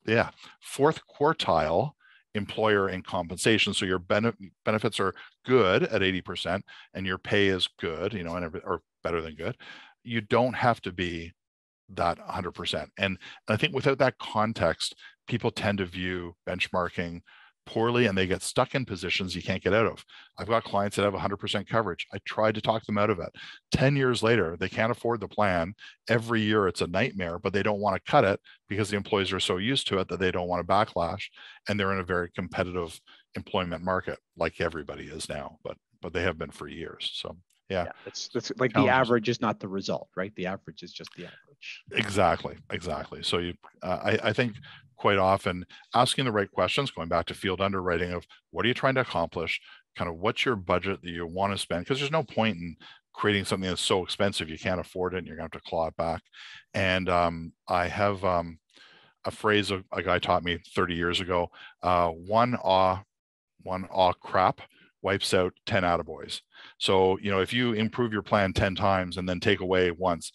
yeah, fourth quartile employer in compensation. So your bene- benefits are good at 80% and your pay is good, you know, and every, or better than good. You don't have to be that 100%. And I think without that context, people tend to view benchmarking poorly and they get stuck in positions you can't get out of. I've got clients that have 100% coverage. I tried to talk them out of it. 10 years later, they can't afford the plan. Every year it's a nightmare, but they don't want to cut it because the employees are so used to it that they don't want to backlash. And they're in a very competitive employment market like everybody is now, but but they have been for years. So yeah, yeah it's, it's like the average is not the result, right? The average is just the average. Exactly, exactly. So you, uh, I, I think quite often asking the right questions, going back to field underwriting of what are you trying to accomplish, kind of what's your budget that you want to spend, because there's no point in creating something that's so expensive you can't afford it and you're going to have to claw it back. And um, I have um, a phrase a, a, guy taught me 30 years ago: uh, one awe, one awe crap wipes out 10 attaboys. So you know if you improve your plan 10 times and then take away once,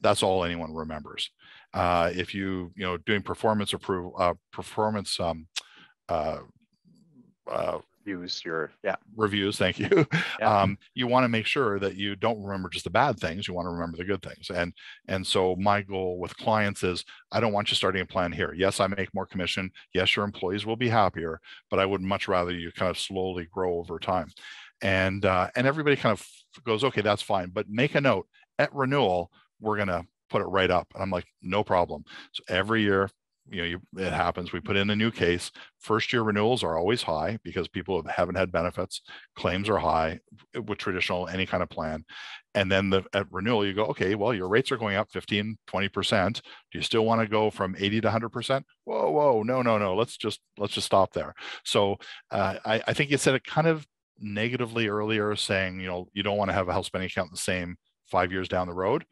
that's all anyone remembers. Uh, if you you know doing performance approval uh, performance um, uh, uh, reviews your yeah reviews thank you yeah. um, you want to make sure that you don't remember just the bad things you want to remember the good things and and so my goal with clients is i don't want you starting a plan here yes i make more commission yes your employees will be happier but i would much rather you kind of slowly grow over time and uh, and everybody kind of goes okay that's fine but make a note at renewal we're going to put it right up. And I'm like, no problem. So every year, you know, you, it happens. We put in a new case. First year renewals are always high because people haven't had benefits. Claims are high with traditional any kind of plan. And then the at renewal, you go, okay, well, your rates are going up 15, 20%. Do you still want to go from 80 to 100%? Whoa, whoa, no, no, no. Let's just let's just stop there. So uh, I, I think you said it kind of negatively earlier saying, you know, you don't want to have a health spending account the same five years down the road.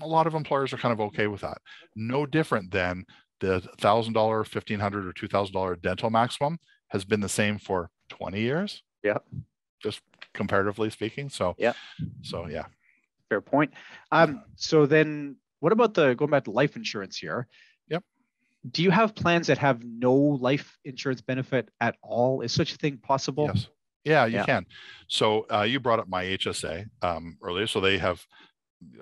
A lot of employers are kind of okay with that. No different than the $1,000, 1,500 or $2,000 dental maximum has been the same for 20 years. Yeah. Just comparatively speaking. So, yeah. So, yeah. Fair point. Um, so then what about the going back to life insurance here? Yep. Do you have plans that have no life insurance benefit at all? Is such a thing possible? Yes. Yeah, you Yeah. can. So uh, you brought up my HSA um, earlier. So they have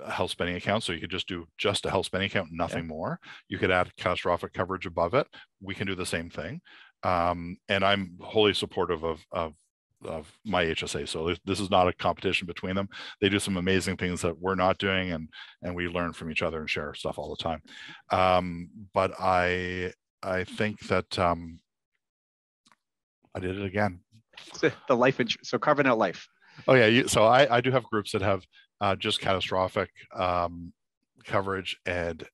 a health spending account. So you could just do just a health spending account, nothing more. You could add catastrophic coverage above it. We can do the same thing. Um, and I'm wholly supportive of, of of my HSA. So this, this is not a competition between them. They do some amazing things that we're not doing, and and we learn from each other and share stuff all the time. Um, but I I think that um, I did it again. The life insurance. So carving out life. Oh yeah, you, so I, I do have groups that have uh, just catastrophic um, coverage and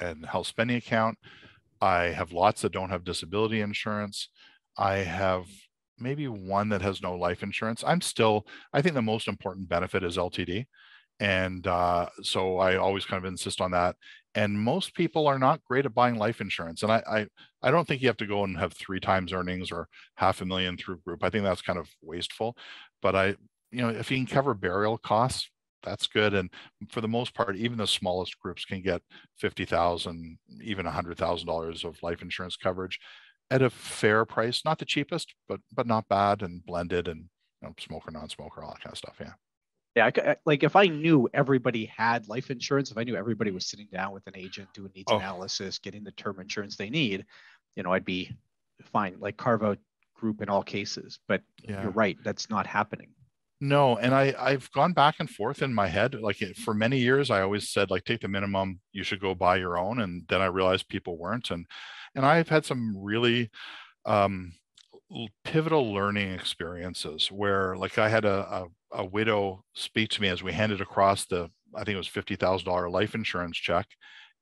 and health spending account. I have lots that don't have disability insurance. I have maybe one that has no life insurance. I'm still I think the most important benefit is LTD, and uh, so I always kind of insist on that. And most people are not great at buying life insurance, and I, I I don't think you have to go and have three times earnings or half a million through group. I think that's kind of wasteful. But I you know, if you can cover burial costs, that's good. And for the most part, even the smallest groups can get fifty thousand, even a hundred thousand dollars of life insurance coverage at a fair price. Not the cheapest, but but not bad and blended and you know, smoker, non-smoker, all that kind of stuff. Yeah. Yeah, I like if I knew everybody had life insurance, if I knew everybody was sitting down with an agent doing needs Oh. analysis, getting the term insurance they need, you know, I'd be fine. Like carve out group in all cases. But Yeah. you're right, that's not happening. No, and I I've gone back and forth in my head. Like for many years, I always said like take the minimum. You should go buy your own, and then I realized people weren't, and and I've had some really um, pivotal learning experiences where like I had a, a a widow speak to me as we handed across the I think it was fifty thousand dollar life insurance check,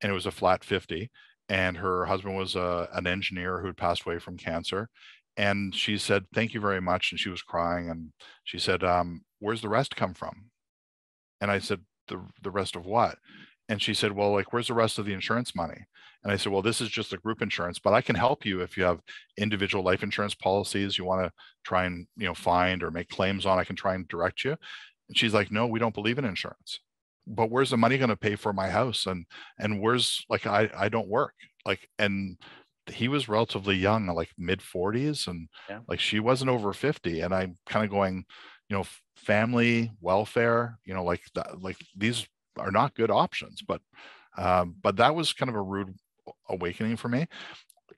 and it was a flat fifty, and her husband was a, an engineer who had passed away from cancer, and she said thank you very much, and she was crying, and she said, um, "Where's the rest come from?" And I said, "The the rest of what?" And she said, "Well, like, where's the rest of the insurance money?" And I said, "Well, this is just a group insurance, but I can help you if you have individual life insurance policies you want to try and you know find or make claims on. I can try and direct you." And she's like, "No, we don't believe in insurance." But where's the money going to pay for my house? And and where's like I I don't work like and he was relatively young, like mid 40s, and Yeah. like she wasn't over 50. And I'm kind of going, you know, family welfare, you know, like that, like these are not good options. But um, but that was kind of a rude awakening for me.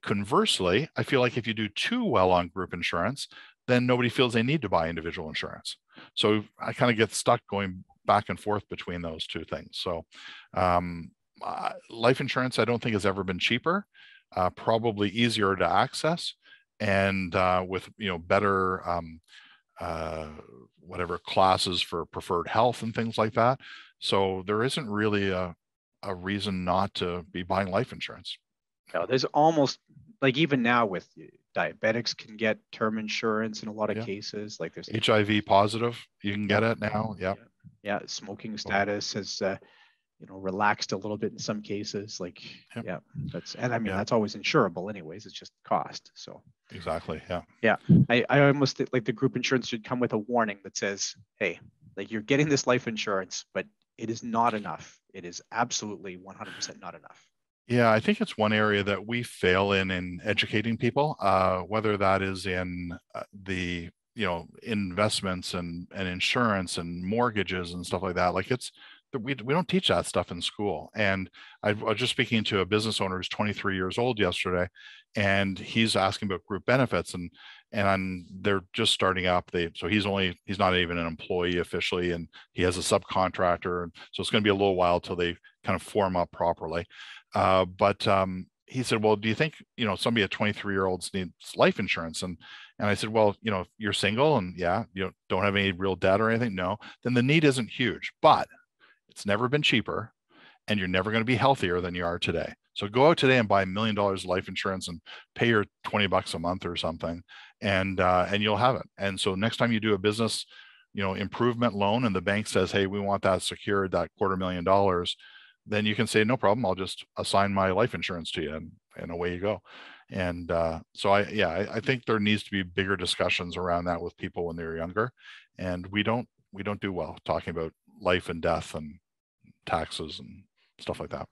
Conversely, I feel like if you do too well on group insurance, then nobody feels they need to buy individual insurance. So I kind of get stuck going back and forth between those two things. So um, uh, life insurance, I don't think has ever been cheaper uh, probably easier to access and uh, with you know better um, uh, whatever classes for preferred health and things like that. So there isn't really a, a reason not to be buying life insurance. No, there's almost like even now with diabetics can get term insurance in a lot of Yeah. cases. Like there's hiv positive you can get it now yeah yeah, smoking status has uh, you know relaxed a little bit in some cases. Like Yep. yeah, that's and I mean Yeah. that's always insurable anyways. It's just cost. So exactly yeah yeah I, I almost think like the group insurance should come with a warning that says, hey, like you're getting this life insurance, but it is not enough. It is absolutely 100% not enough. Yeah, I think it's one area that we fail in in educating people, uh, whether that is in uh, the you know investments and and insurance and mortgages and stuff like that. Like it's we we don't teach that stuff in school. And I was just speaking to a business owner who's 23 years old yesterday, and he's asking about group benefits and and they're just starting up. They so he's only he's not even an employee officially, and he has a subcontractor, and so it's going to be a little while till they kind of form up properly. Uh, but um, he said, "Well, do you think you know somebody at 23 year olds needs life insurance?" And and I said, "Well, you know, if you're single and yeah, you don't have any real debt or anything. No, then the need isn't huge, but it's never been cheaper, and you're never going to be healthier than you are today. So go out today and buy a million dollars life insurance and pay your 20 bucks a month or something, and uh, and you'll have it. And so next time you do a business, you know, improvement loan, and the bank says, hey, we want that secured, that quarter million dollars, then you can say, no problem, I'll just assign my life insurance to you, and and away you go. And uh, so I yeah, I, I think there needs to be bigger discussions around that with people when they're younger, and we don't we don't do well talking about life and death and taxes and stuff like that.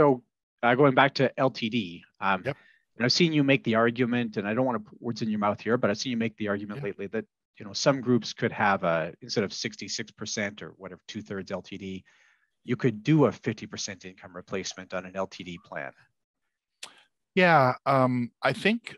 So uh, going back to LTD, um, yep. I've seen you make the argument, and I don't want to put words in your mouth here, but I've seen you make the argument yeah. lately that you know some groups could have a instead of 66% or whatever two thirds LTD, you could do a 50% income replacement on an LTD plan. Yeah, um, I think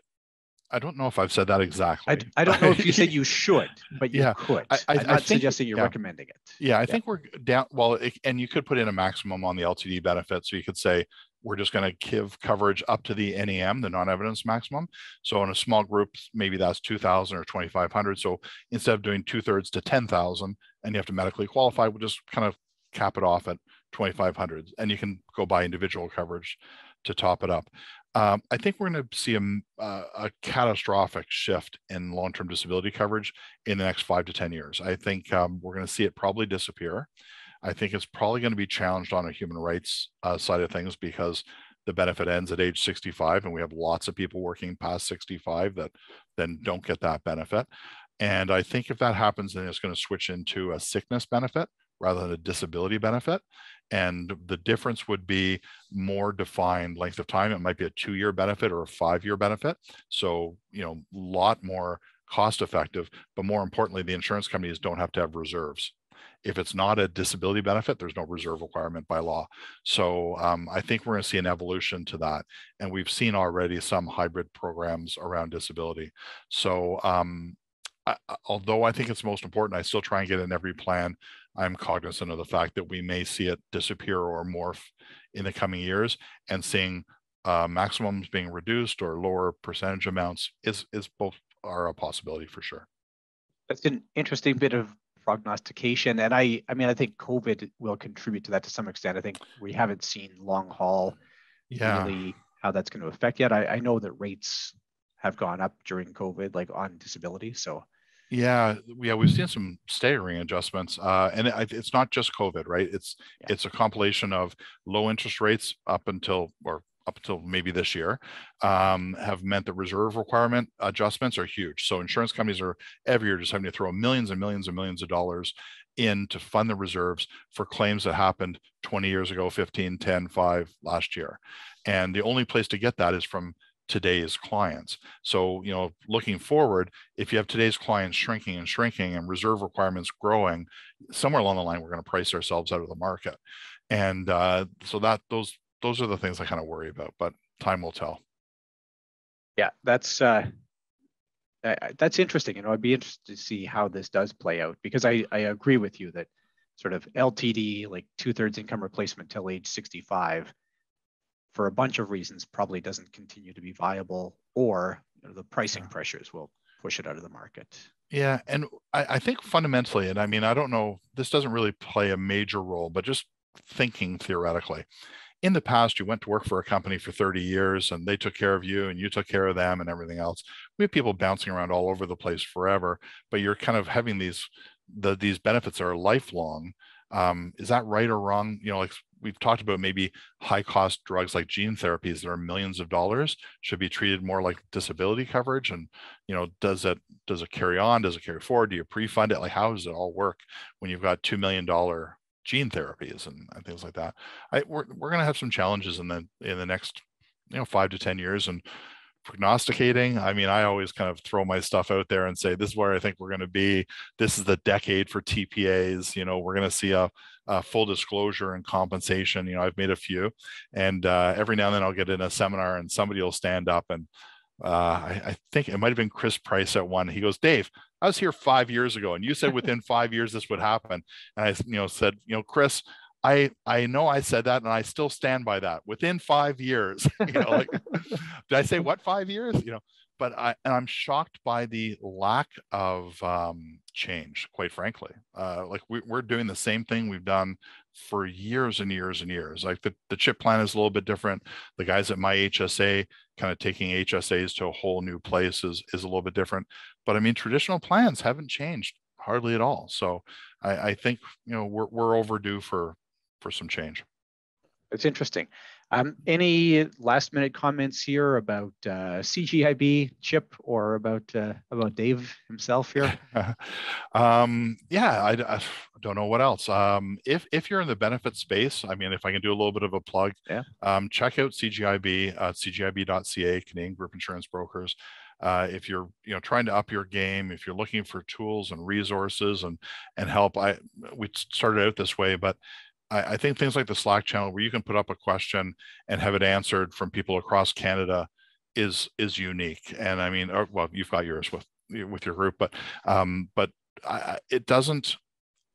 I don't know if I've said that exactly. I, I don't know if you said you should, but you yeah, could. I, I, am not think, suggesting you're yeah. recommending it. Yeah, I yeah. think we're down. Well, it, and you could put in a maximum on the LTD benefit. So you could say we're just going to give coverage up to the NEM, the non-evidence maximum. So in a small group, maybe that's 2,000 or 2,500. So instead of doing two thirds to 10,000, and you have to medically qualify, we'll just kind of cap it off at 2,500, and you can go buy individual coverage to top it up. Um, I think we're going to see a, uh, a catastrophic shift in long-term disability coverage in the next five to 10 years. I think um, we're going to see it probably disappear. I think it's probably going to be challenged on a human rights uh, side of things because the benefit ends at age 65 and we have lots of people working past 65 that then don't get that benefit. And I think if that happens, then it's going to switch into a sickness benefit rather than a disability benefit. And the difference would be more defined length of time. It might be a two year benefit or a five year benefit. So, you know, a lot more cost effective. But more importantly, the insurance companies don't have to have reserves. If it's not a disability benefit, there's no reserve requirement by law. So um, I think we're going to see an evolution to that. And we've seen already some hybrid programs around disability. So um, I, although I think it's most important, I still try and get in every plan I'm cognizant of the fact that we may see it disappear or morph in the coming years and seeing uh, maximums being reduced or lower percentage amounts is, is both are a possibility for sure. That's an interesting bit of prognostication. And I, I mean, I think COVID will contribute to that to some extent. I think we haven't seen long haul yeah. really how that's going to affect yet. I, I know that rates have gone up during COVID, like on disability. So yeah, yeah, we've seen some staggering adjustments, uh, and it, it's not just COVID, right? It's yeah. it's a compilation of low interest rates up until or up until maybe this year um, have meant that reserve requirement adjustments are huge. So insurance companies are every year just having to throw millions and millions and millions of dollars in to fund the reserves for claims that happened 20 years ago, 15, 10, 5 last year. And the only place to get that is from today's clients. So, you know, looking forward, if you have today's clients shrinking and shrinking and reserve requirements growing, somewhere along the line, we're going to price ourselves out of the market. And uh, so that those those are the things I kind of worry about, but time will tell. Yeah, that's uh, that's interesting. You know, I'd be interested to see how this does play out because I I agree with you that sort of LTD, like two thirds income replacement till age 65 for a bunch of reasons probably doesn't continue to be viable or you know, the pricing yeah. pressures will push it out of the market. Yeah, and I, I, think fundamentally, and I mean, I don't know, this doesn't really play a major role, but just thinking theoretically, in the past, you went to work for a company for 30 years and they took care of you and you took care of them and everything else. We have people bouncing around all over the place forever, but you're kind of having these the these benefits are lifelong. Um, is that right or wrong? You know, like we've talked about maybe high cost drugs like gene therapies that are millions of dollars should be treated more like disability coverage and you know does it does it carry on? Does it carry forward? Do you pre-fund it? Like how does it all work when you've got two million dollar gene therapies and, and things like that? I, we're, we're going to have some challenges in the in the next you know five to ten years and prognosticating. I mean, I always kind of throw my stuff out there and say, this is where I think we're going to be. This is the decade for TPAs. You know, we're going to see a, a, full disclosure and compensation. You know, I've made a few, and uh, every now and then I'll get in a seminar and somebody will stand up and uh, I, I, think it might have been Chris Price at one. He goes, Dave, I was here five years ago, and you said within five years this would happen. And I, you know, said, you know, Chris, I I know I said that and I still stand by that. Within five years, you know, like did I say what five years? You know, but I and I'm shocked by the lack of um, change. Quite frankly, uh, like we, we're doing the same thing we've done for years and years and years. Like the, the chip plan is a little bit different. The guys at my HSA kind of taking HSAs to a whole new place is, is a little bit different. But I mean, traditional plans haven't changed hardly at all. So I, I think you know we're we're overdue for for some change. It's interesting. Um, any last minute comments here about uh, CGIB chip or about uh, about Dave himself here? um, yeah, I, I, don't know what else. Um, if if you're in the benefit space, I mean, if I can do a little bit of a plug, yeah. Um, check out CGIB, uh, CGIB.ca, Canadian Group Insurance Brokers. Uh, if you're you know trying to up your game, if you're looking for tools and resources and and help, I we started out this way, but I, I, think things like the Slack channel where you can put up a question and have it answered from people across Canada is is unique. And I mean, or, well, you've got yours with with your group, but um, but I, it doesn't.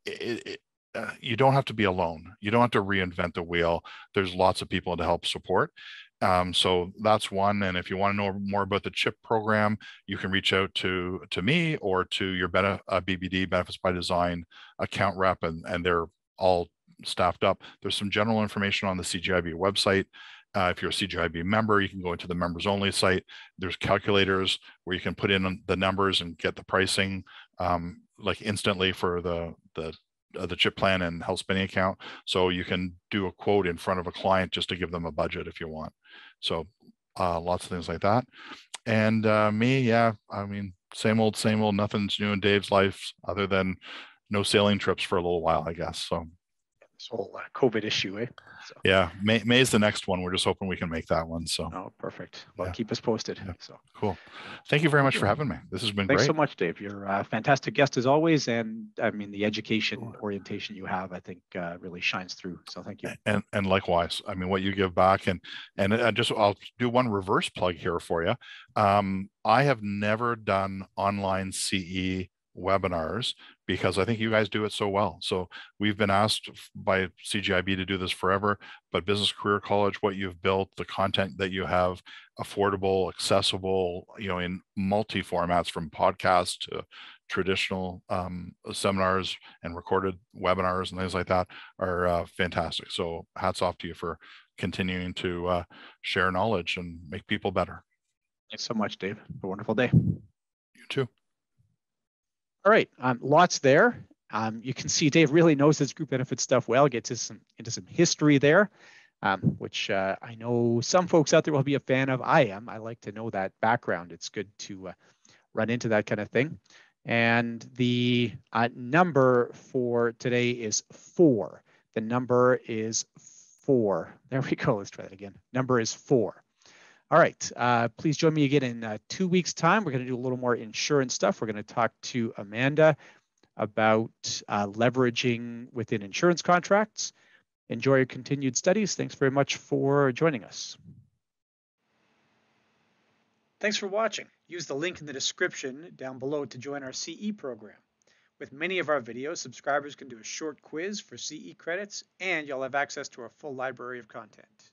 It, it, uh, you don't have to be alone. You don't have to reinvent the wheel. There's lots of people to help support. Um, so that's one. And if you want to know more about the CHIP program, you can reach out to to me or to your Bene, uh, BBD Benefits by Design account rep, and and they're all staffed up. There's some general information on the CGIB website. Uh, if you're a CGIB member, you can go into the members only site. There's calculators where you can put in the numbers and get the pricing um, like instantly for the the uh, the chip plan and health spending account. So you can do a quote in front of a client just to give them a budget if you want. So uh, lots of things like that. And uh, me, yeah, I mean, same old, same old. Nothing's new in Dave's life other than no sailing trips for a little while, I guess. So this whole uh, COVID issue, eh? So. Yeah, May, May is the next one. We're just hoping we can make that one. So. Oh, perfect. Well, yeah. keep us posted. Yeah. So. Cool. Thank you very much for having me. This has been Thanks great. so much, Dave. You're a fantastic guest as always, and I mean the education orientation you have, I think, uh, really shines through. So thank you. And and likewise, I mean what you give back, and and I just I'll do one reverse plug here for you. Um, I have never done online CE webinars because I think you guys do it so well. So we've been asked by CGIB to do this forever, but Business Career College, what you've built, the content that you have, affordable, accessible, you know, in multi formats from podcasts to traditional um, seminars and recorded webinars and things like that are uh, fantastic. So hats off to you for continuing to uh, share knowledge and make people better. Thanks so much, Dave. a wonderful day. You too. All right, um, lots there. Um, you can see Dave really knows his group benefit stuff well, gets into some, into some history there, um, which uh, I know some folks out there will be a fan of. I am. I like to know that background. It's good to uh, run into that kind of thing. And the uh, number for today is four. The number is four. There we go. Let's try that again. Number is four. All right, uh, please join me again in uh, two weeks' time. We're going to do a little more insurance stuff. We're going to talk to Amanda about uh, leveraging within insurance contracts. Enjoy your continued studies. Thanks very much for joining us. Thanks for watching. Use the link in the description down below to join our CE program. With many of our videos, subscribers can do a short quiz for CE credits, and you'll have access to our full library of content.